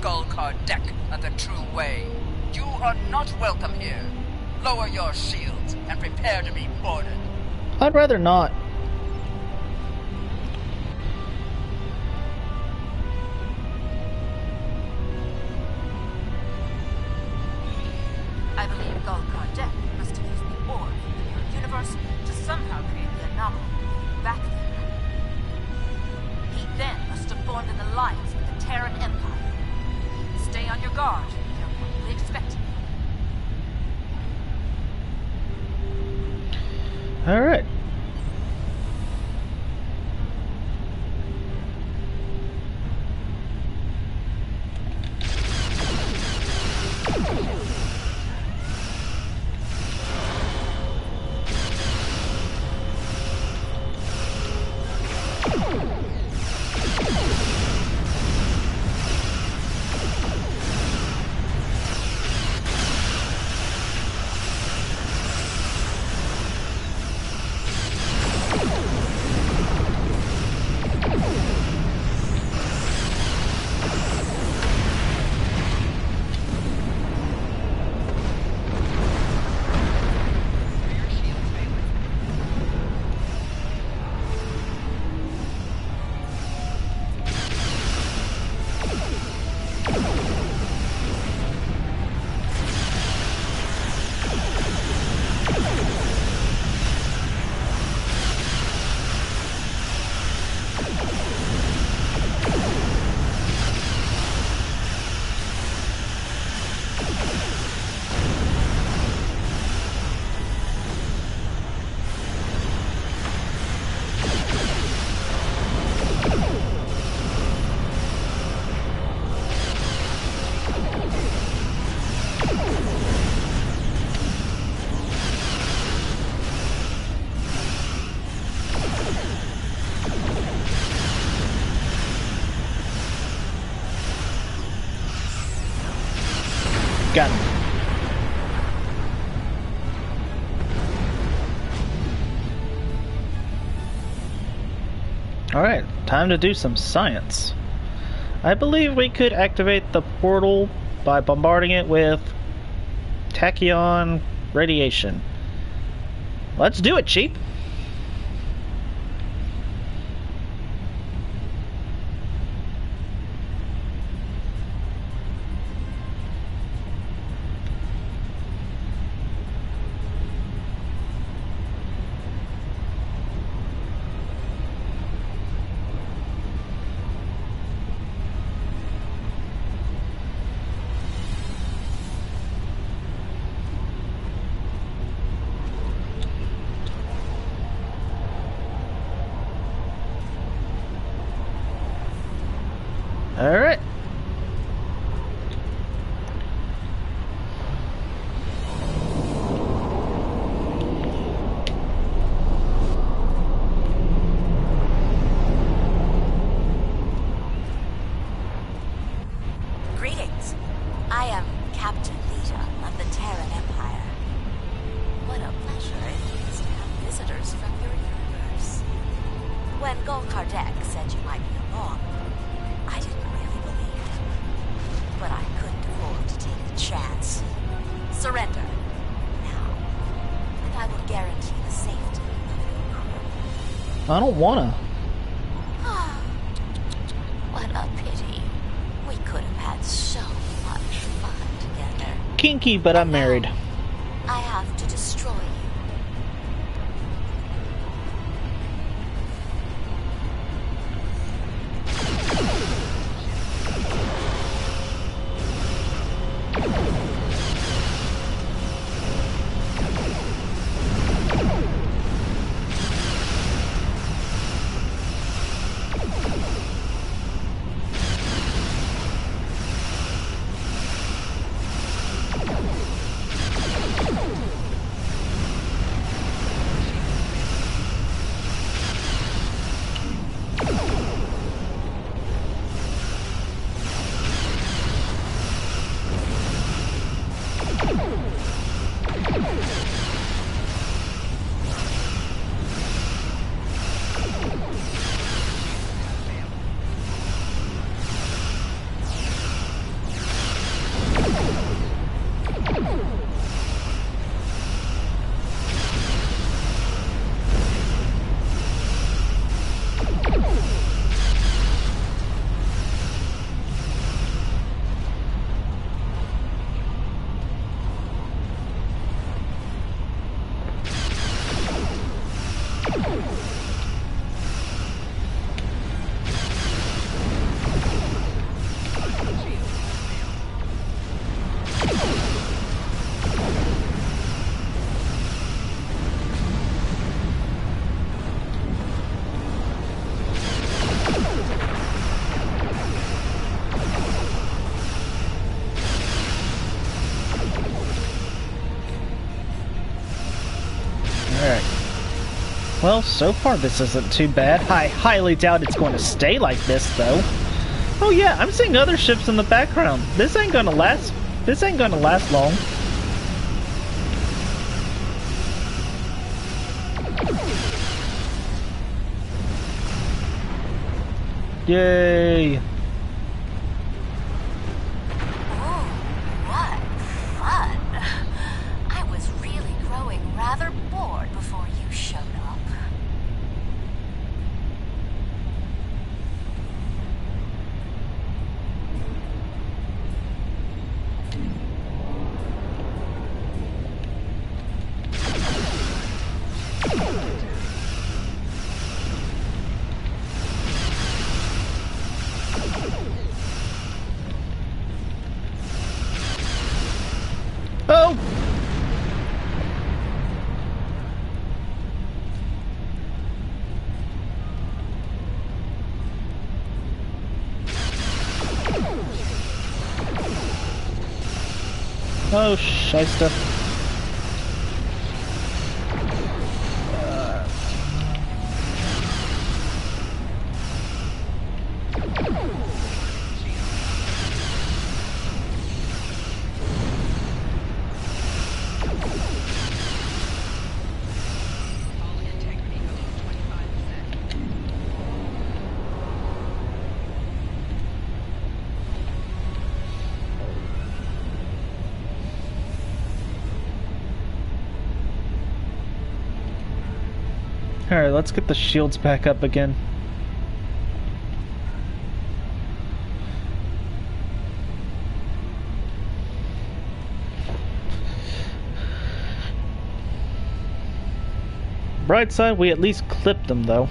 To Gul Kardec the True Way. You are not welcome here. Lower your shields and prepare to be boarded. I'd rather not. Time to do some science. I believe we could activate the portal by bombarding it with tachyon radiation. Let's do it, Chief. I don't wanna. What a pity. We could have had so much fun together. Kinky, but I'm married. Well, so far this isn't too bad. I highly doubt it's going to stay like this, though. Oh yeah, I'm seeing other ships in the background. This ain't gonna last. This ain't gonna last long. Yay! Oh, shyster. Alright, let's get the shields back up again. Bright side, we at least clipped them though.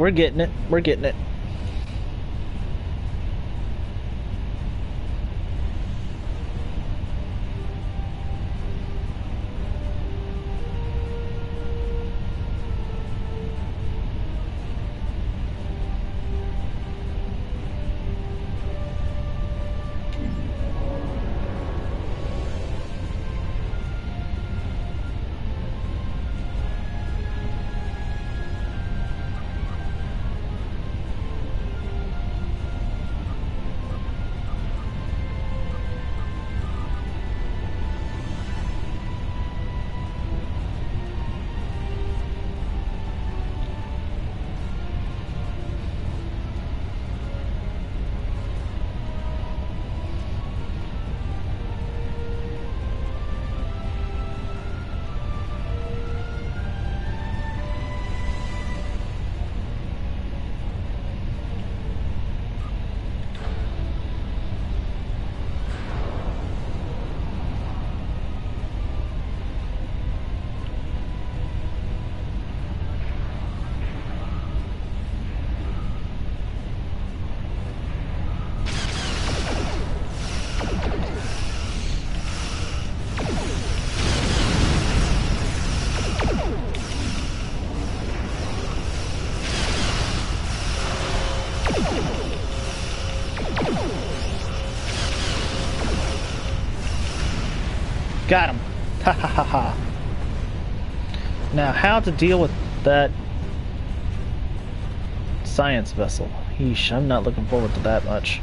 We're getting it. We're getting it. Ha ha ha. Now, how to deal with that science vessel? Yeesh, I'm not looking forward to that much.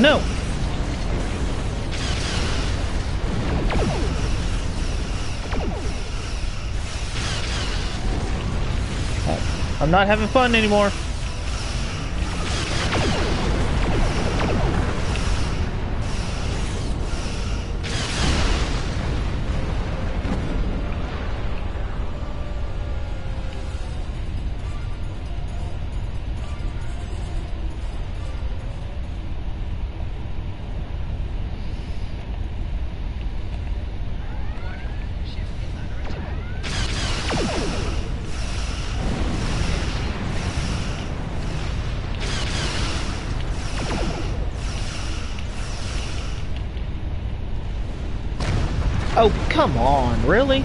No. I'm not having fun anymore. Come on, really?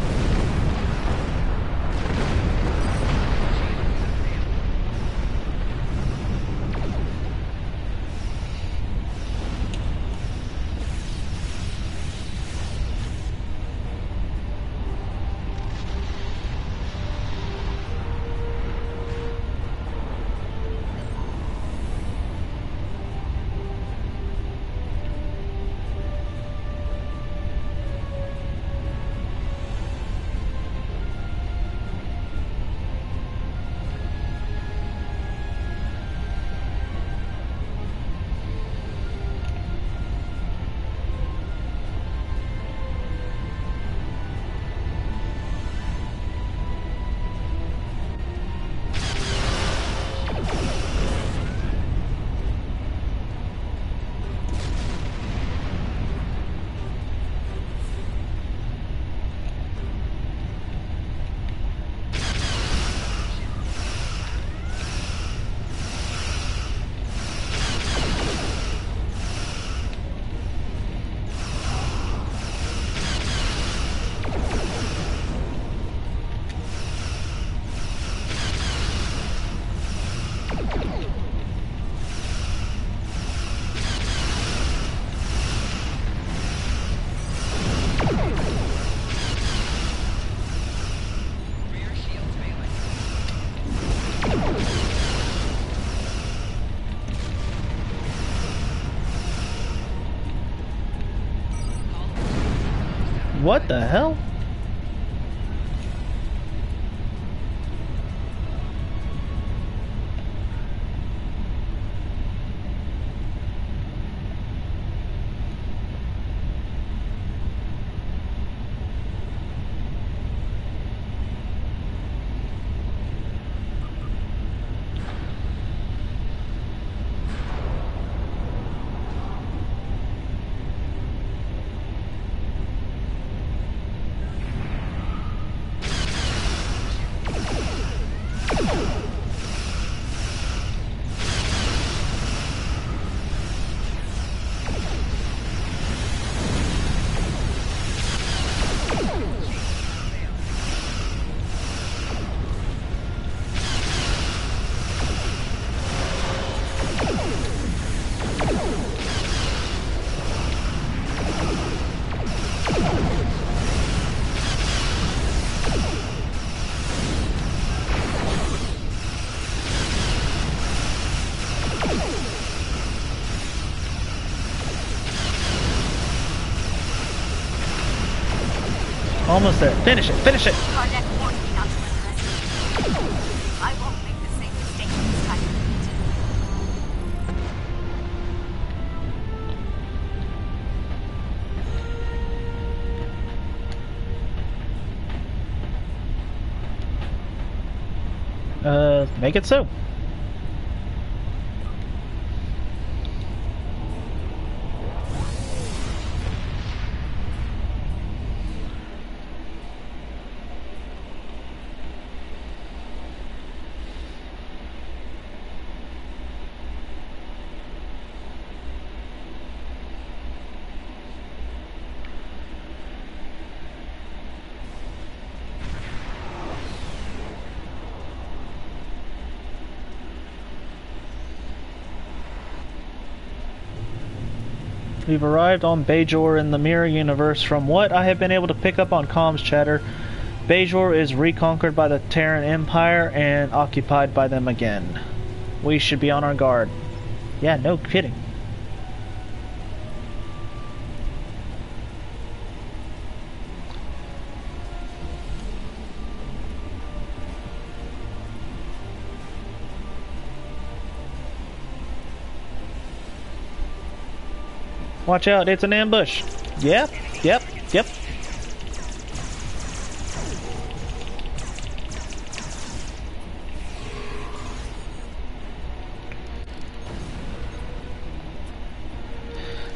What the hell? Almost there. Finish it. Finish it. Uh, make it so. We've arrived on Bajor in the Mirror Universe. From what I have been able to pick up on comms chatter, Bajor is reconquered by the Terran Empire and occupied by them again. We should be on our guard. Yeah, no kidding. Watch out, it's an ambush. Yep, yep, yep.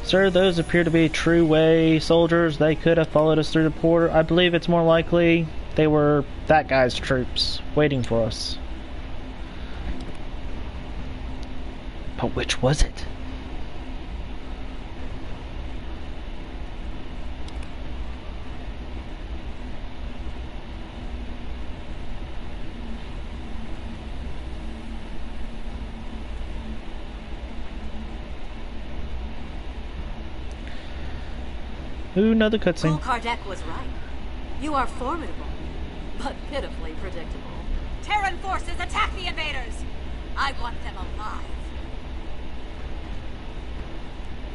Sir, those appear to be true way soldiers. They could have followed us through the portal. I believe it's more likely they were that guy's troops waiting for us. But which was it? The cutscene? Kardec was right. You are formidable, but pitifully predictable. Terran forces attack the invaders! I want them alive.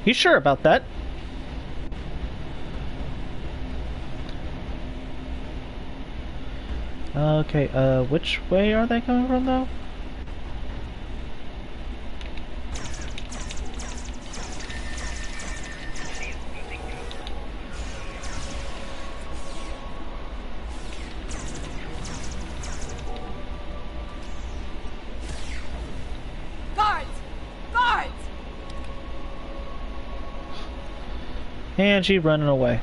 You sure about that? Okay, uh, which way are they coming from though? And she running away.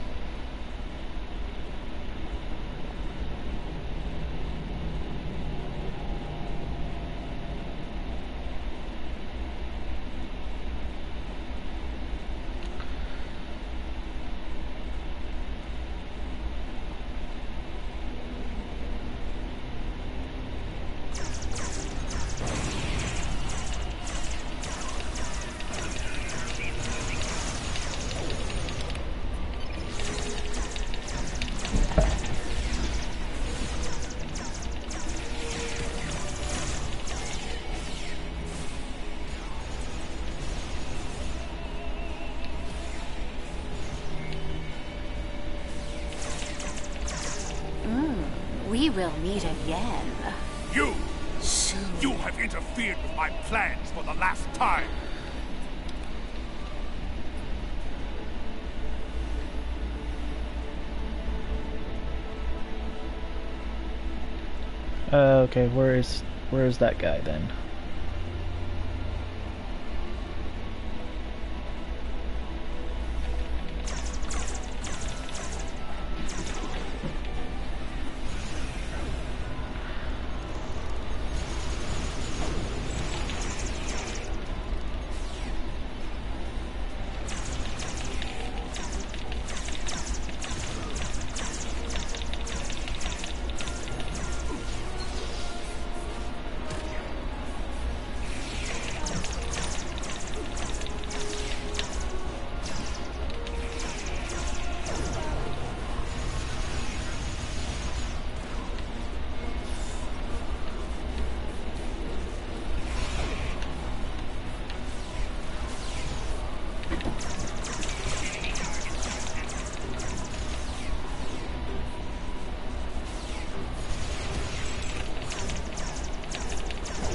Okay, where is where is that guy then?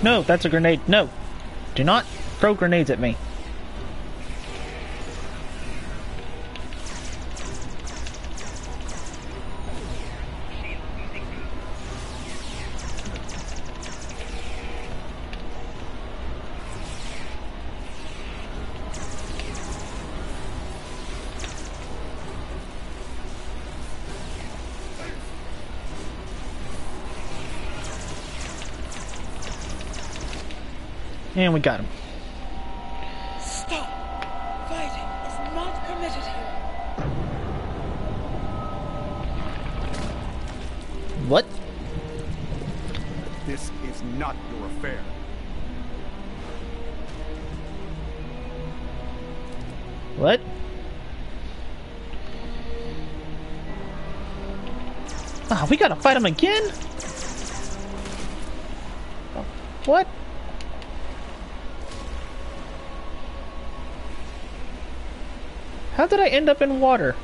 No, that's a grenade. No. Do not throw grenades at me. And we got him. Stop! Fighting is not permitted here. What? This is not your affair. What? Ah, we gotta fight him again? What? How did I end up in water?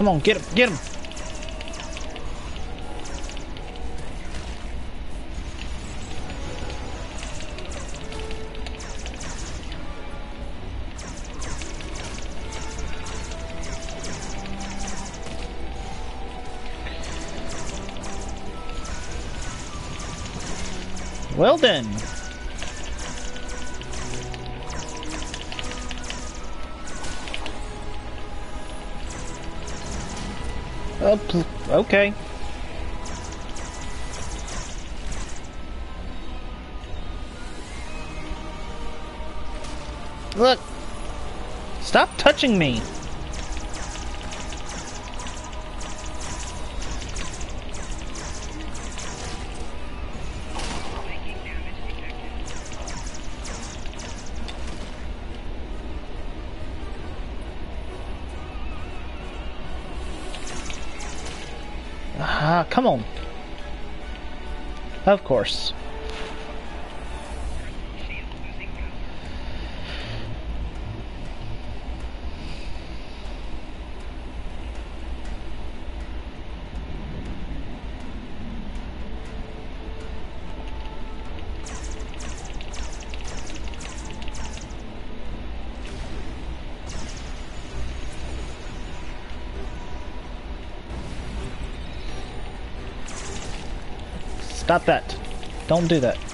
Come on, get him, get him. Well then. Okay. Look! Stop touching me! Come on. Of course. Stop that. Don't do that.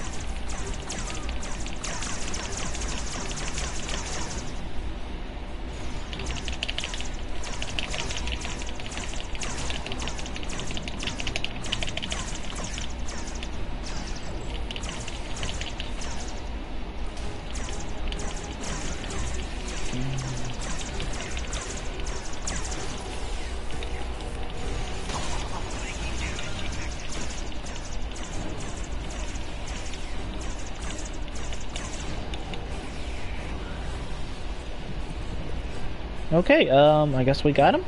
Okay, um, I guess we got him.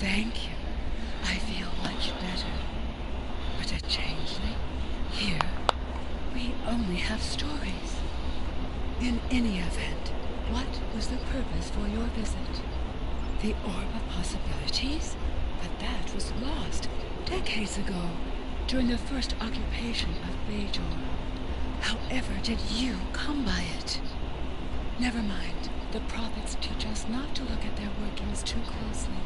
Thank you. I feel much better. But a changeling? Here, we only have stories. In any event, what was the purpose for your visit? The Orb of Possibilities? But that was lost decades ago, during the first occupation of Bajor. However did you come by it? Never mind. The prophets teach us not to look at their workings too closely.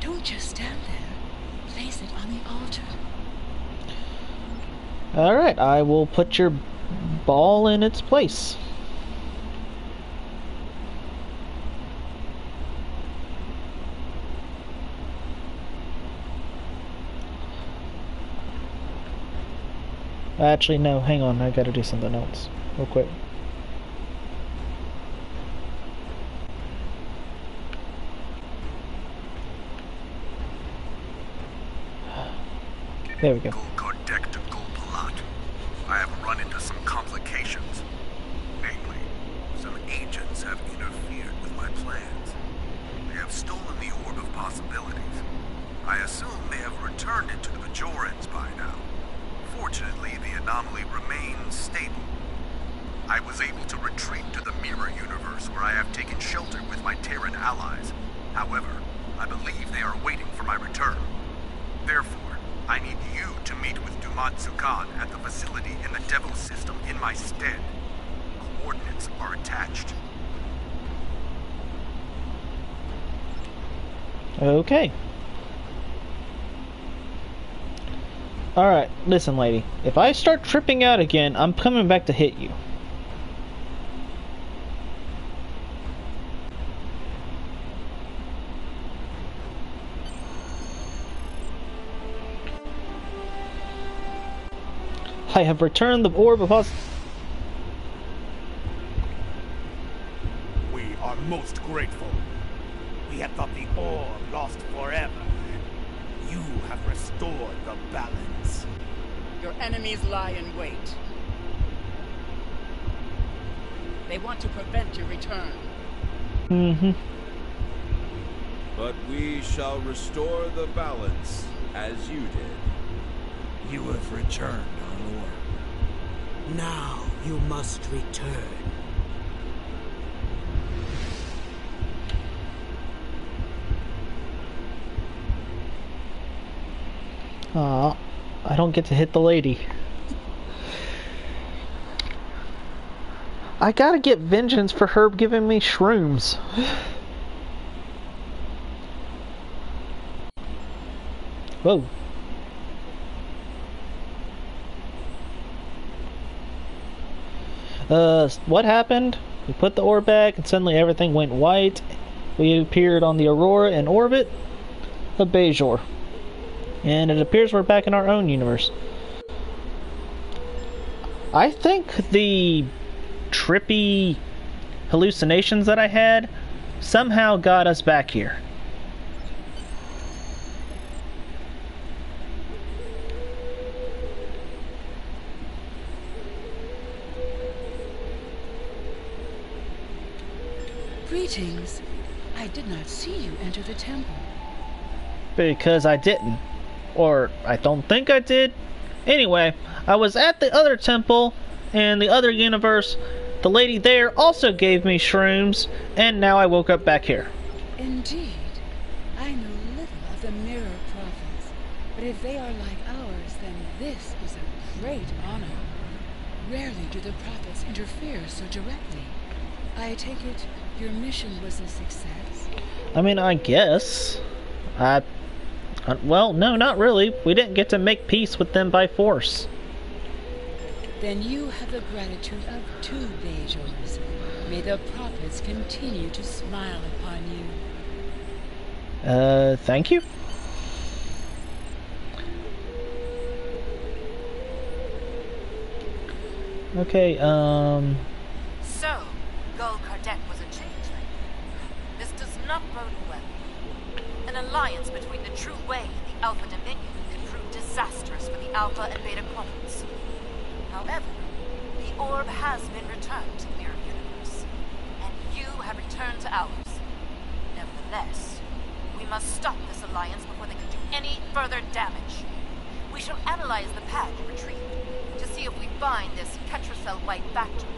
Don't just stand there. Place it on the altar. Alright, I will put your ball in its place. Actually, no, hang on, I gotta do something else. Real quick. There we go. Kardec to Gul Palat. I have run into some complications. Namely, some agents have interfered with my plans. They have stolen the Orb of Possibilities. I assume they have returned it to the Bajorans by now. Fortunately, the anomaly remains stable. I was able to retreat to the Mirror Universe where I have taken shelter with my Terran allies. However, I believe they are waiting for my return. Therefore, I need you to meet with Dumatsu Khan at the facility in the Devo system my stead. Coordinates are attached. Okay. Alright, listen, lady. If I start tripping out again, I'm coming back to hit you. I have returned the orb of us. We are most grateful. We had thought the orb lost forever. You have restored the balance. Your enemies lie in wait. They want to prevent your return. Mm-hmm. But we shall restore the balance as you did. You have returned our orb. Now you must return. Aw, I don't get to hit the lady. I gotta get vengeance for her giving me shrooms. Whoa. Uh, what happened? We put the orb back and suddenly everything went white. We appeared on the Aurora in orbit of Bajor. And it appears we're back in our own universe. I think the trippy hallucinations that I had somehow got us back here. Greetings. I did not see you enter the temple. Because I didn't. Or I don't think I did. Anyway, I was at the other temple in the other universe The lady there also gave me shrooms, and now I woke up back here. Indeed. I know little of the Mirror Prophets, but if they are like ours, then this is a great honor. Rarely do the Prophets interfere so directly. I take it your mission was a success? I mean, I guess. I. uh, Well, no, not really. We didn't get to make peace with them by force. Then you have the gratitude of two Bajors. May the Prophets continue to smile upon you. Uh, thank you. Okay, um. So, Gul Kardec was not bode well. An alliance between the True Way and the Alpha Dominion could prove disastrous for the Alpha and Beta Quadrants. However, the orb has been returned to the Mirror Universe, and you have returned to ours. Nevertheless, we must stop this alliance before they can do any further damage. We shall analyze the pad you retrieved to see if we find this Petrocell White factory.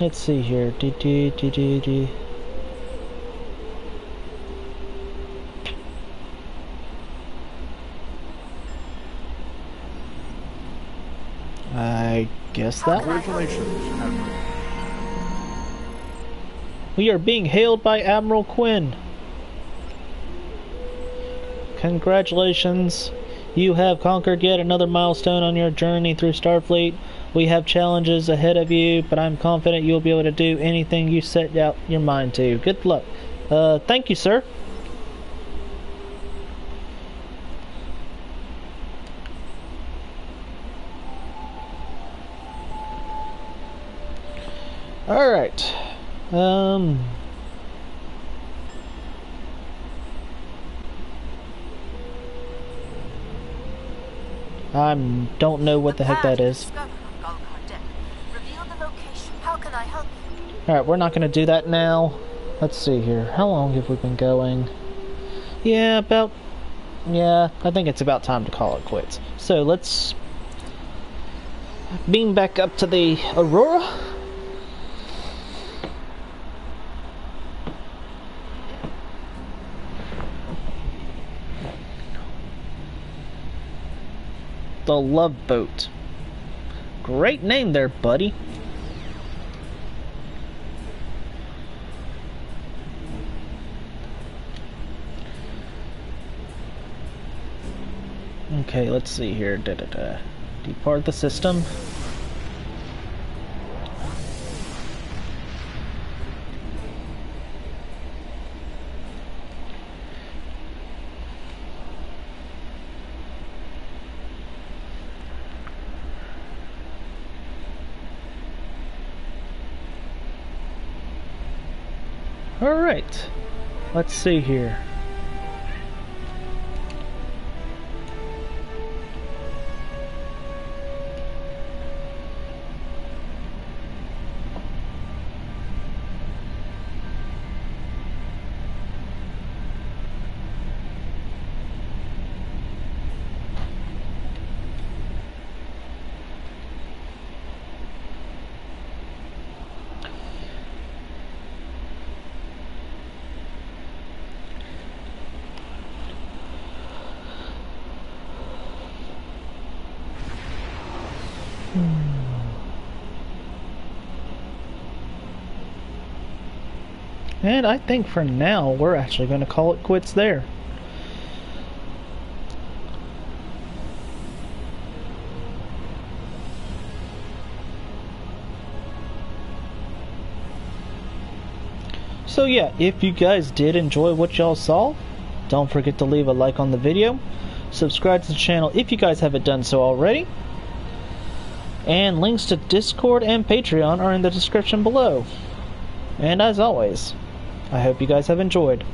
Let's see here. Do, do, do, do, do. I guess that Congratulations, Admiral. We are being hailed by Admiral Quinn. Congratulations. You have conquered yet another milestone on your journey through Starfleet. We have challenges ahead of you, but I'm confident you'll be able to do anything you set out your mind to. Good luck. Uh, thank you, sir. Alright. Um. I don't know what the heck that is. Discovered on Gul Kardec. Reveal the location. How can I help you? Alright, we're not going to do that now. Let's see here. How long have we been going? Yeah, about... Yeah, I think it's about time to call it quits. So let's... Beam back up to the Aurora. The Love Boat. Great name there, buddy. Okay, let's see here. Da da da. Depart the system. Alright. Let's see here. And I think for now, we're actually going to call it quits there. So yeah, if you guys did enjoy what y'all saw, don't forget to leave a like on the video. Subscribe to the channel if you guys haven't done so already. And links to Discord and Patreon are in the description below. And as always, I hope you guys have enjoyed.